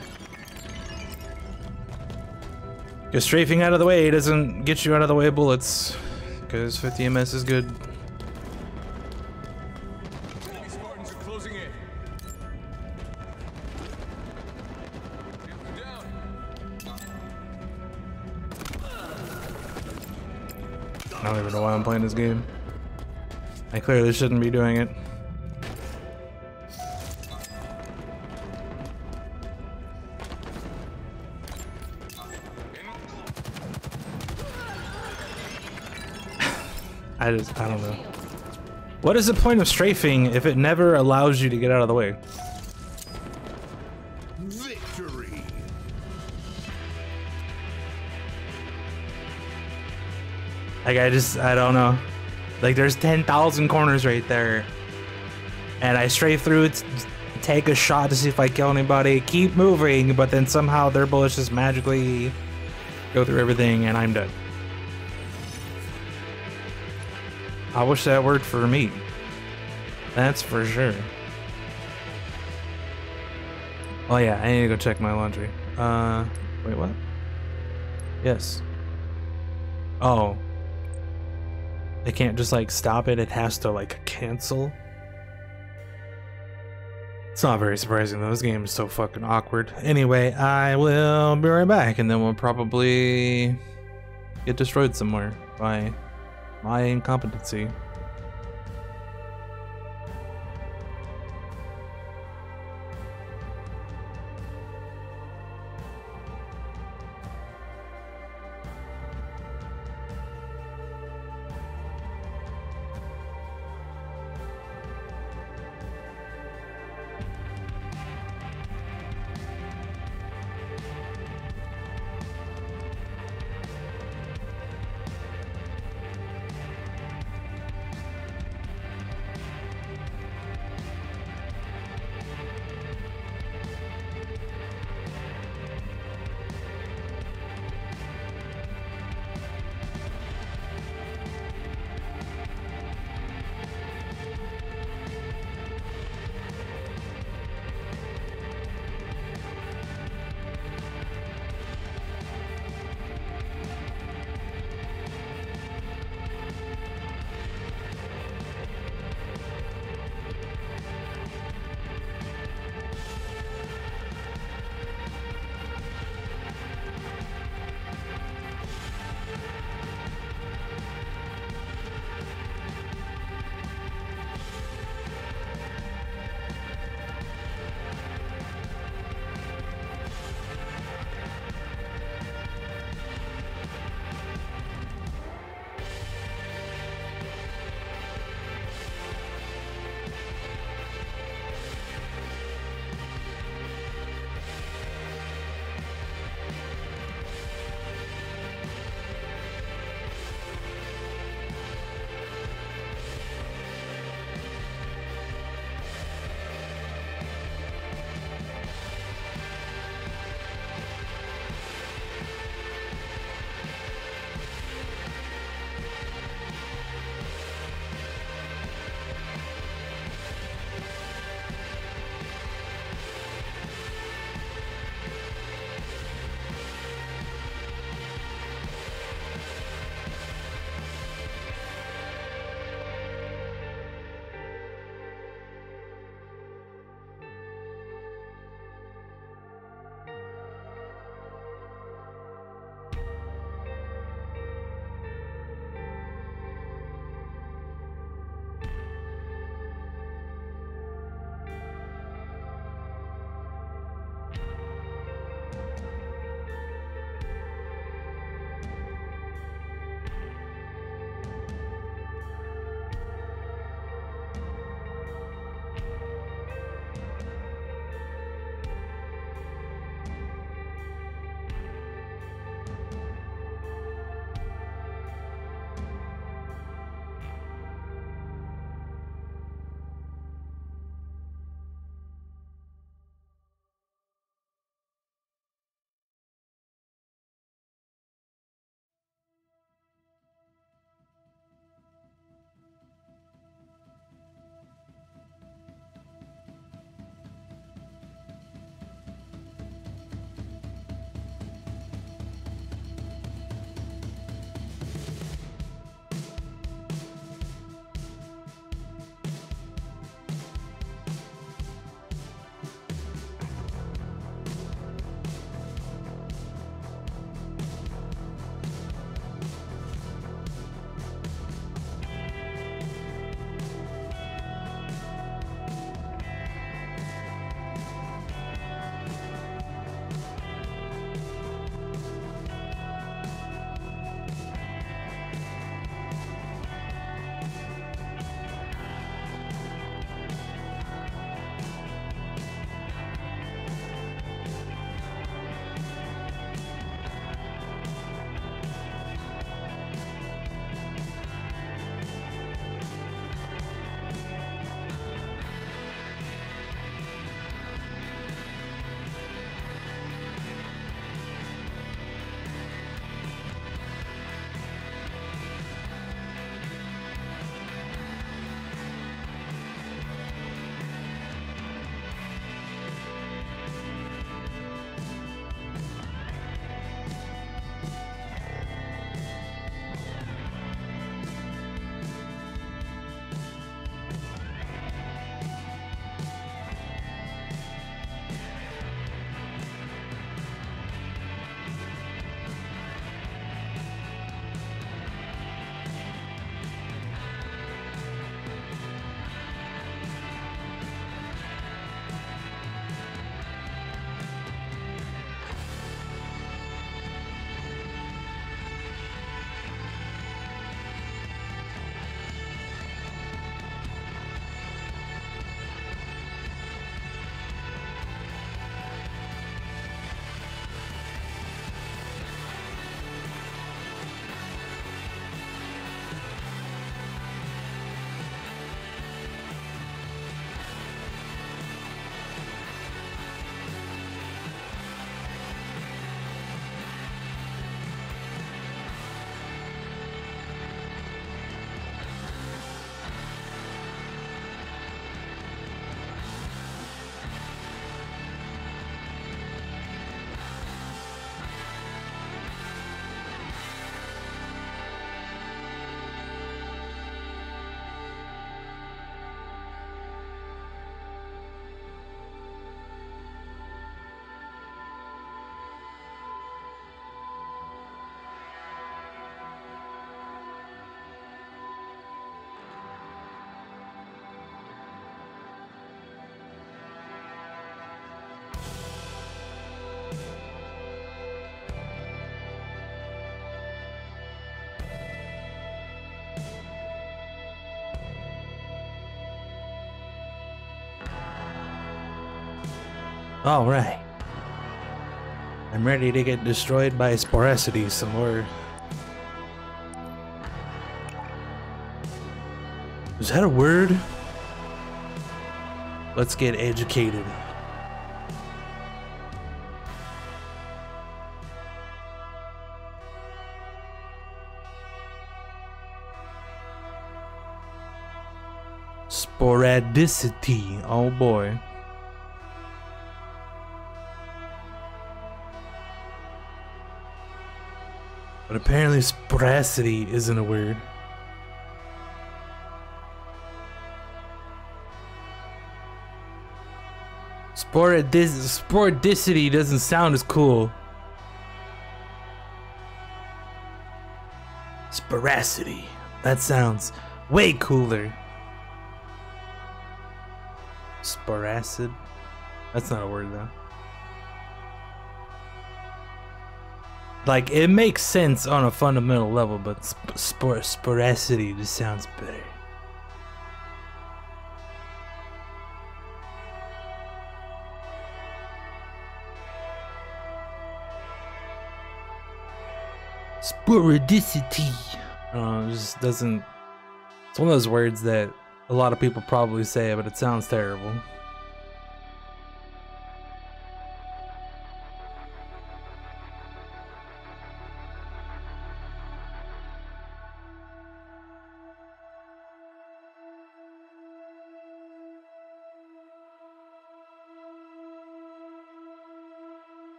Because strafing out of the way doesn't get you out of the way of bullets. Because 50 MS is good. I'm playing this game. I clearly shouldn't be doing it. I just, I don't know. What is the point of strafing if it never allows you to get out of the way? Like, I just, I don't know. Like, there's 10,000 corners right there. And I strafe through it, take a shot to see if I kill anybody, keep moving, but then somehow their bullets just magically go through everything and I'm dead. I wish that worked for me. That's for sure. Oh yeah, I need to go check my laundry. Uh, wait, what? Yes. Oh. They can't just like stop it, it has to like cancel. It's not very surprising though, this game is so fucking awkward. Anyway, I will be right back and then we'll probably get destroyed somewhere by my incompetency. All right. I'm ready to get destroyed by sporacity some more. Is that a word? Let's get educated. Sporadicity. Oh boy. But apparently sporacity isn't a word. Sporadic sporadicity doesn't sound as cool. Sporacity. That sounds way cooler. Sporacid. That's not a word though. Like it makes sense on a fundamental level, but sp- spor- sporacity just sounds better. Sporadicity. I it just doesn't. It's one of those words that a lot of people probably say, but it sounds terrible.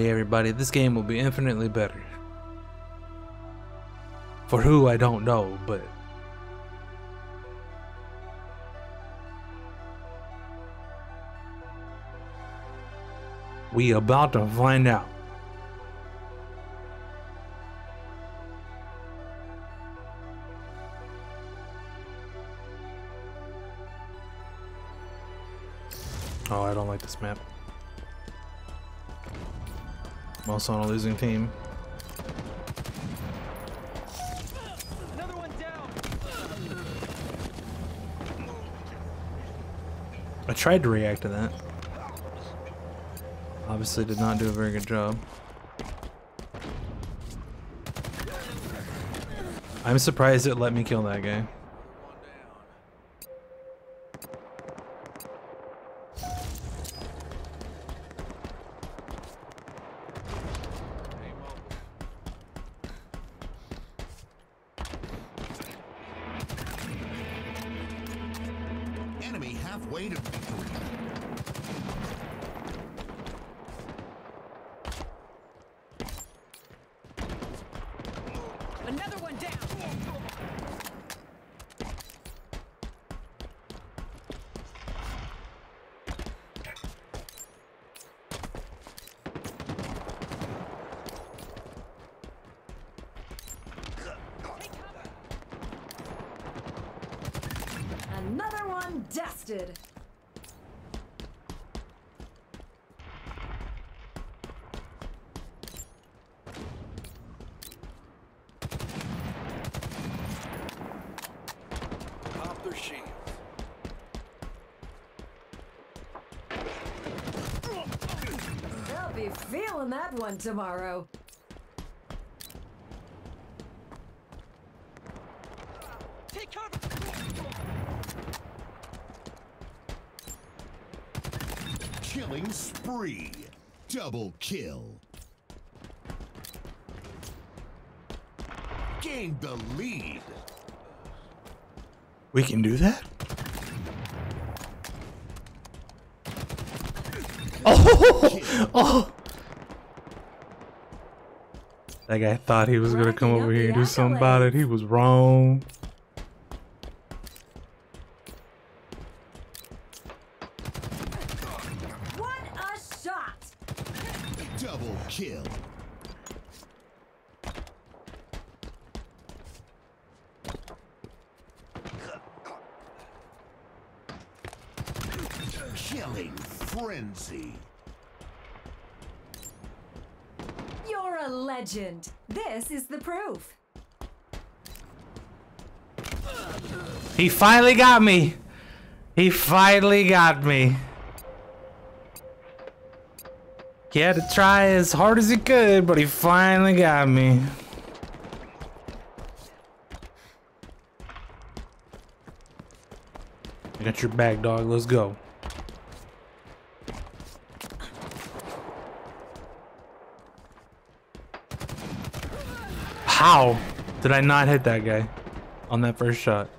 Worry, everybody. This game will be infinitely better. For who, I don't know, but. We about to find out. Oh, I don't like this map. I'm also on a losing team. Another one down. I tried to react to that. Obviously did not do a very good job. I'm surprised it let me kill that guy. Enemy halfway to victory. Another one down. Another one dusted. Pop their shields. They'll be feeling that one tomorrow. Take cover. Killing spree. Double kill. Gained the lead. We can do that? Oh! Oh! oh, oh That guy thought he was gonna come over here and do something about it. He was wrong. What a shot! Double kill. Killing frenzy. You're a legend. This is the proof. He finally got me. He finally got me. He had to try as hard as he could, but he finally got me. I got your back, dog. Let's go. How did I not hit that guy on that first shot?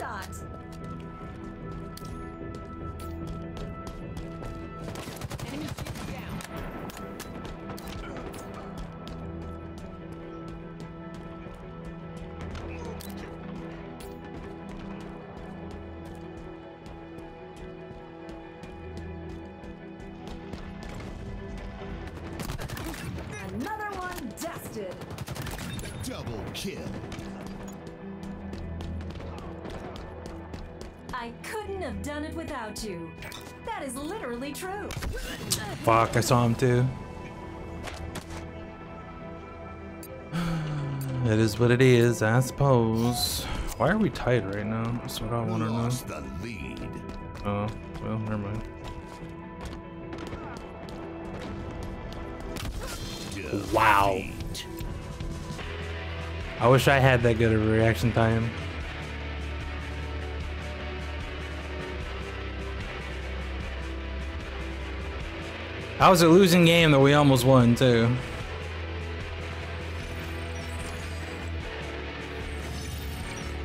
Shot. Enemy down. Another one dusted. Double kill. Have done it without you. That is literally true. Fuck, I saw him too. It is what it is, I suppose. Why are we tight right now? That's what I want to know. The lead. Oh, well, never mind. Wow. I wish I had that good of a reaction time. That was a losing game that we almost won too.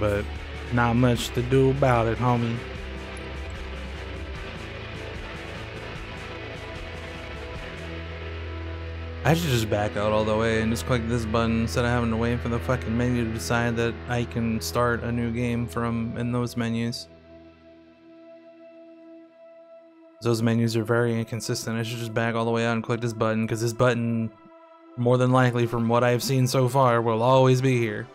But not much to do about it, homie. I should just back out all the way and just click this button instead of having to wait for the fucking menu to decide that I can start a new game from in those menus. Those menus are very inconsistent. I should just back all the way out and click this button because this button, more than likely from what I've seen so far, will always be here.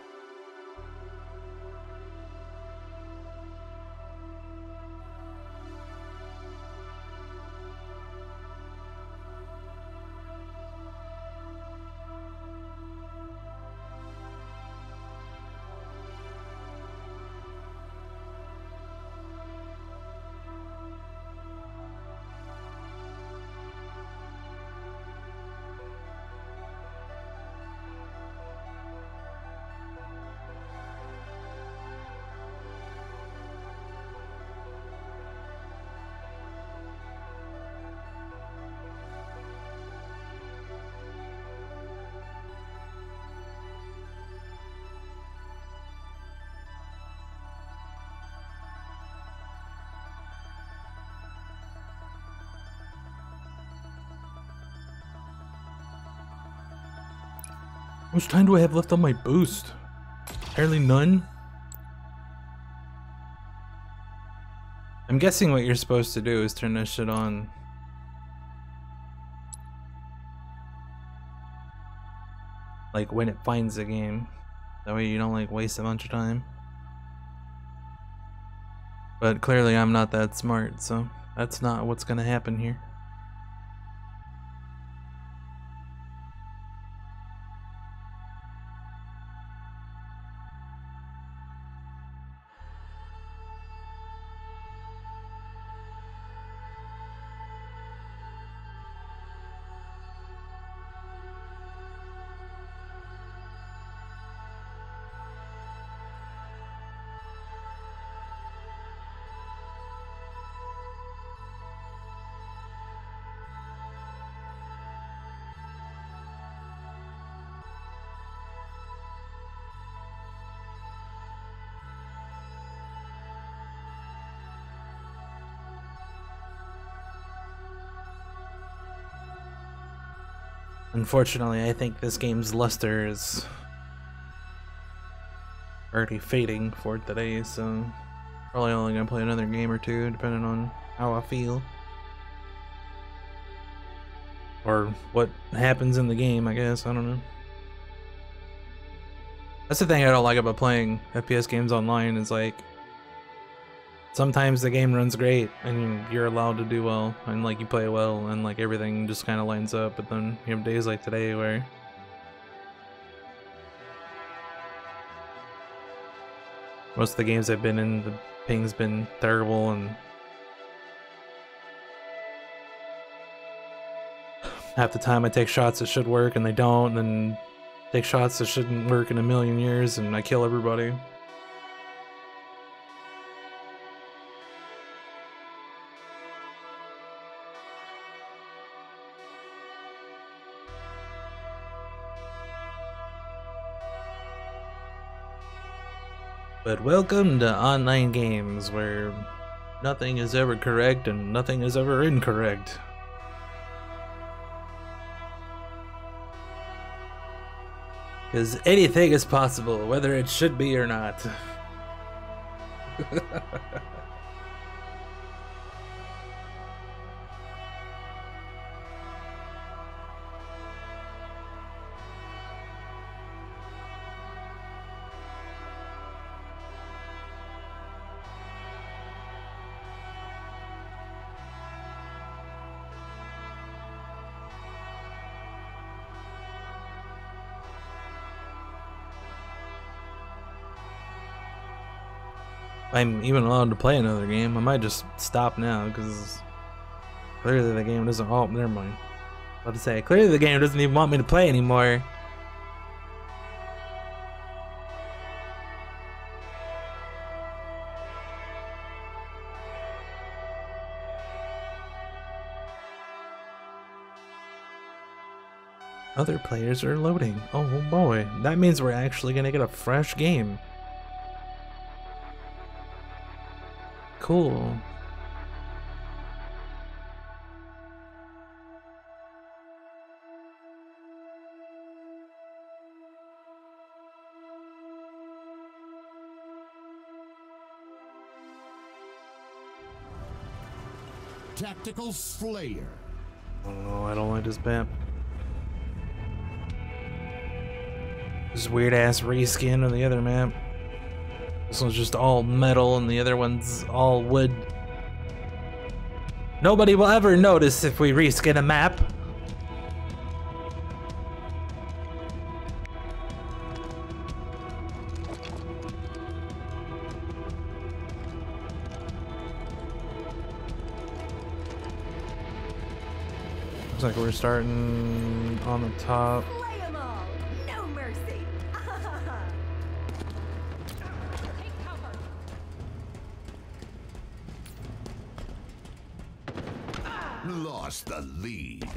Much time do I have left on my boost? Apparently none. I'm guessing what you're supposed to do is turn this shit on. Like when it finds the game. That way you don't like waste a bunch of time. But clearly I'm not that smart, so that's not what's gonna happen here. Unfortunately, I think this game's luster is already fading for today, so probably only gonna play another game or two, depending on how I feel. Or what happens in the game, I guess, I don't know. That's the thing I don't like about playing FPS games online is like sometimes the game runs great and you're allowed to do well and like you play well and like everything just kind of lines up but then you have days like today where most of the games I've been in the ping's been terrible and half the time I take shots that should work and they don't and then take shots that shouldn't work in a million years and I kill everybody. But welcome to online games where nothing is ever correct and nothing is ever incorrect. Because anything is possible, whether it should be or not. I'm even allowed to play another game. I might just stop now because clearly the game doesn't. Oh, never mind. About to say clearly the game doesn't even want me to play anymore. Other players are loading. Oh boy, that means we're actually gonna get a fresh game. Cool. Tactical Slayer. Oh, I don't like this map. This weird ass reskin on the other map. This one's just all metal and the other one's all wood. Nobody will ever notice if we reskin a map. Looks like we're starting on the top. Lead.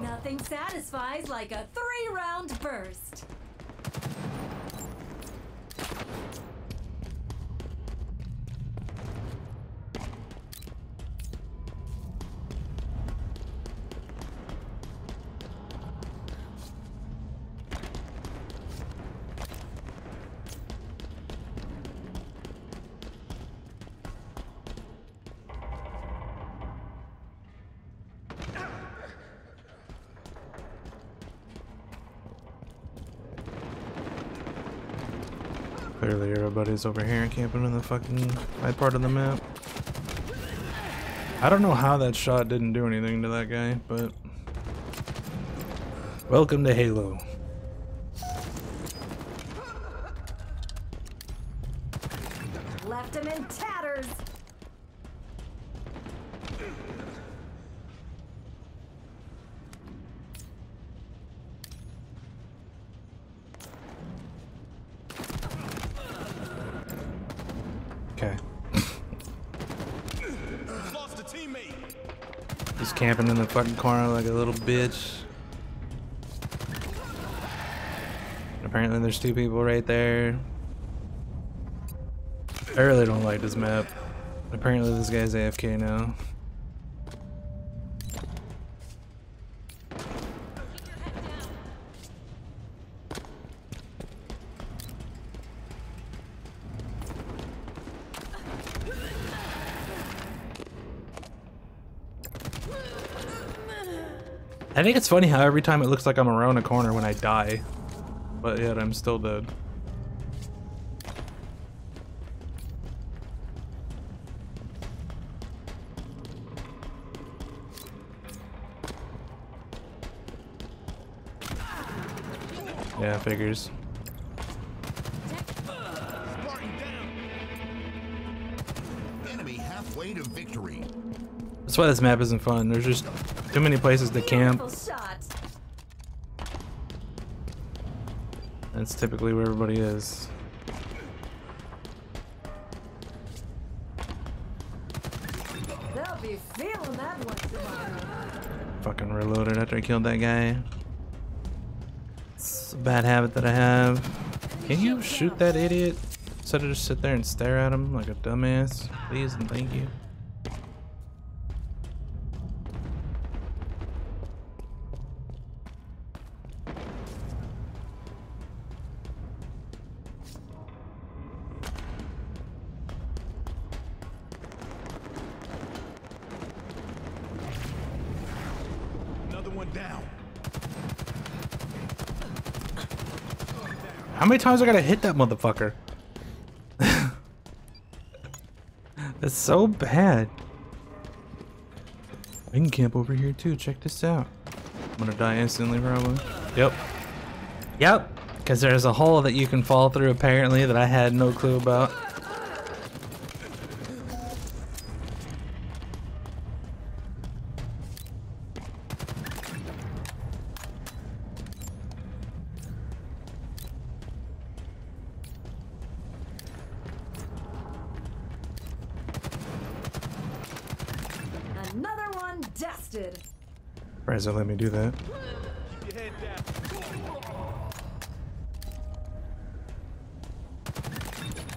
Nothing satisfies like a three-round burst. Everybody's over here camping in the fucking high part of the map. I don't know how that shot didn't do anything to that guy, but... Welcome to Halo. Left him in tatters. Okay. Lost a teammate. Just camping in the fucking corner like a little bitch. Apparently there's two people right there. I really don't like this map. Apparently this guy's AFK now. I think it's funny how every time it looks like I'm around a corner when I die, but yet I'm still dead. Yeah, figures. Spartan down. Enemy halfway to victory. That's why this map isn't fun. There's just too many places to camp. That's typically where everybody is. They'll be feeling that one tomorrow. Fucking reloaded after I killed that guy. It's a bad habit that I have. Can you shoot that idiot? Instead of just sit there and stare at him like a dumbass? Please and thank you. Times I gotta hit that motherfucker? That's so bad. I can camp over here too. Check this out. I'm gonna die instantly, probably. Yep. Yep. Because there's a hole that you can fall through, apparently, that I had no clue about. Surprised they let me do that. Keep your head down.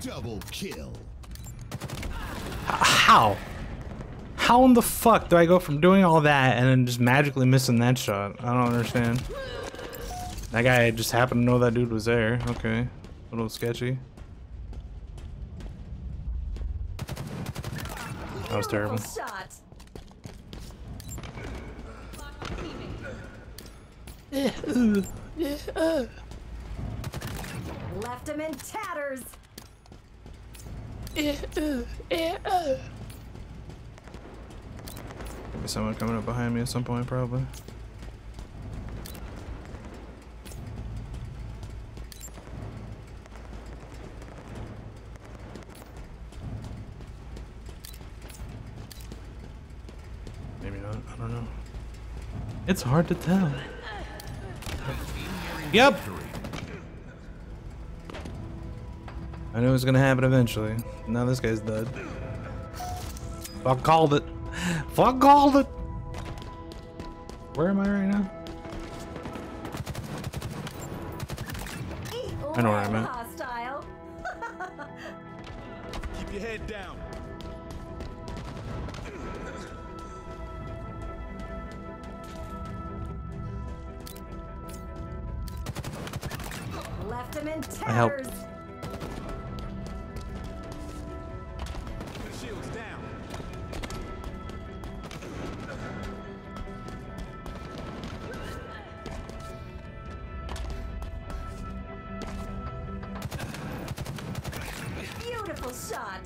Double kill. How? How in the fuck do I go from doing all that and then just magically missing that shot? I don't understand. That guy just happened to know that dude was there. Okay. A little sketchy. That was terrible. Shot. Left him in tatters. Maybe someone coming up behind me at some point, probably. Maybe not. I don't know. It's hard to tell. Yep. I knew it was gonna happen eventually. Now this guy's dead. Fuck called it. Fuck called it. Where am I right now? I know where I'm at. I helped. Shields down. Beautiful shot.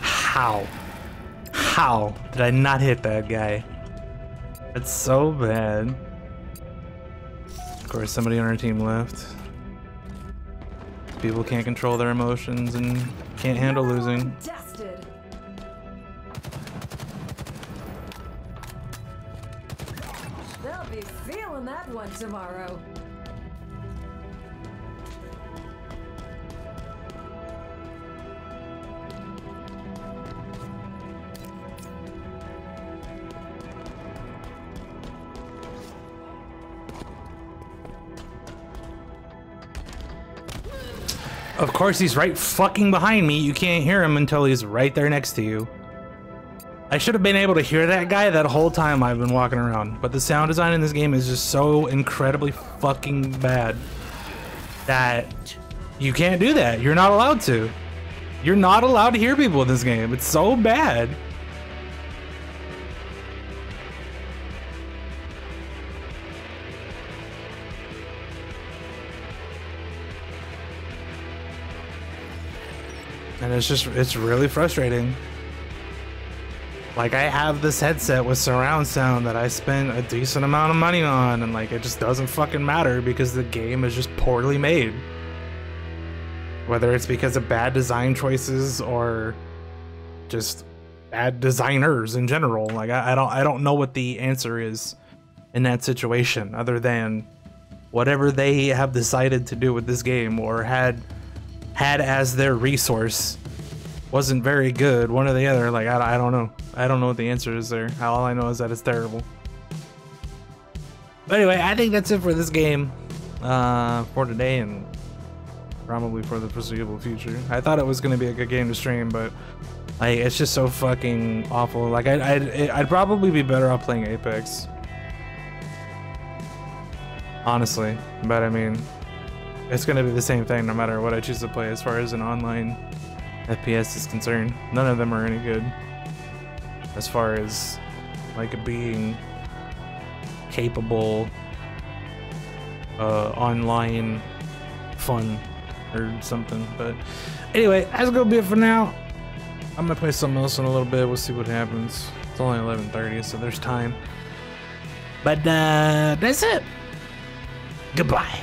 How? How did I not hit that guy? That's so bad. Course, somebody on our team left. People can't control their emotions and can't handle losing. Course, he's right fucking behind me. You can't hear him until he's right there next to you. I should have been able to hear that guy that whole time I've been walking around. But the sound design in this game is just so incredibly fucking bad that you can't do that. You're not allowed to. You're not allowed to hear people in this game. It's so bad. And it's just it's really frustrating. Like I have this headset with surround sound that I spent a decent amount of money on, and like it just doesn't fucking matter because the game is just poorly made. Whether it's because of bad design choices or just bad designers in general. Like I, I don't I don't know what the answer is in that situation other than whatever they have decided to do with this game or had had as their resource wasn't very good one or the other like I, I don't know. I don't know what the answer is there. All i know is that it's terrible. But anyway i think that's it for this game uh for today and probably for the foreseeable future. I thought it was going to be a good game to stream but like it's just so fucking awful. Like I, I'd, I'd probably be better off playing apex. Honestly but i mean it's gonna be the same thing no matter what I choose to play as far as an online FPS is concerned. None of them are any good. As far as like being capable uh, online fun or something. But anyway, that's gonna be it for now. I'm gonna play something else in a little bit. We'll see what happens. It's only 11:30, so there's time. But uh, that's it. Goodbye.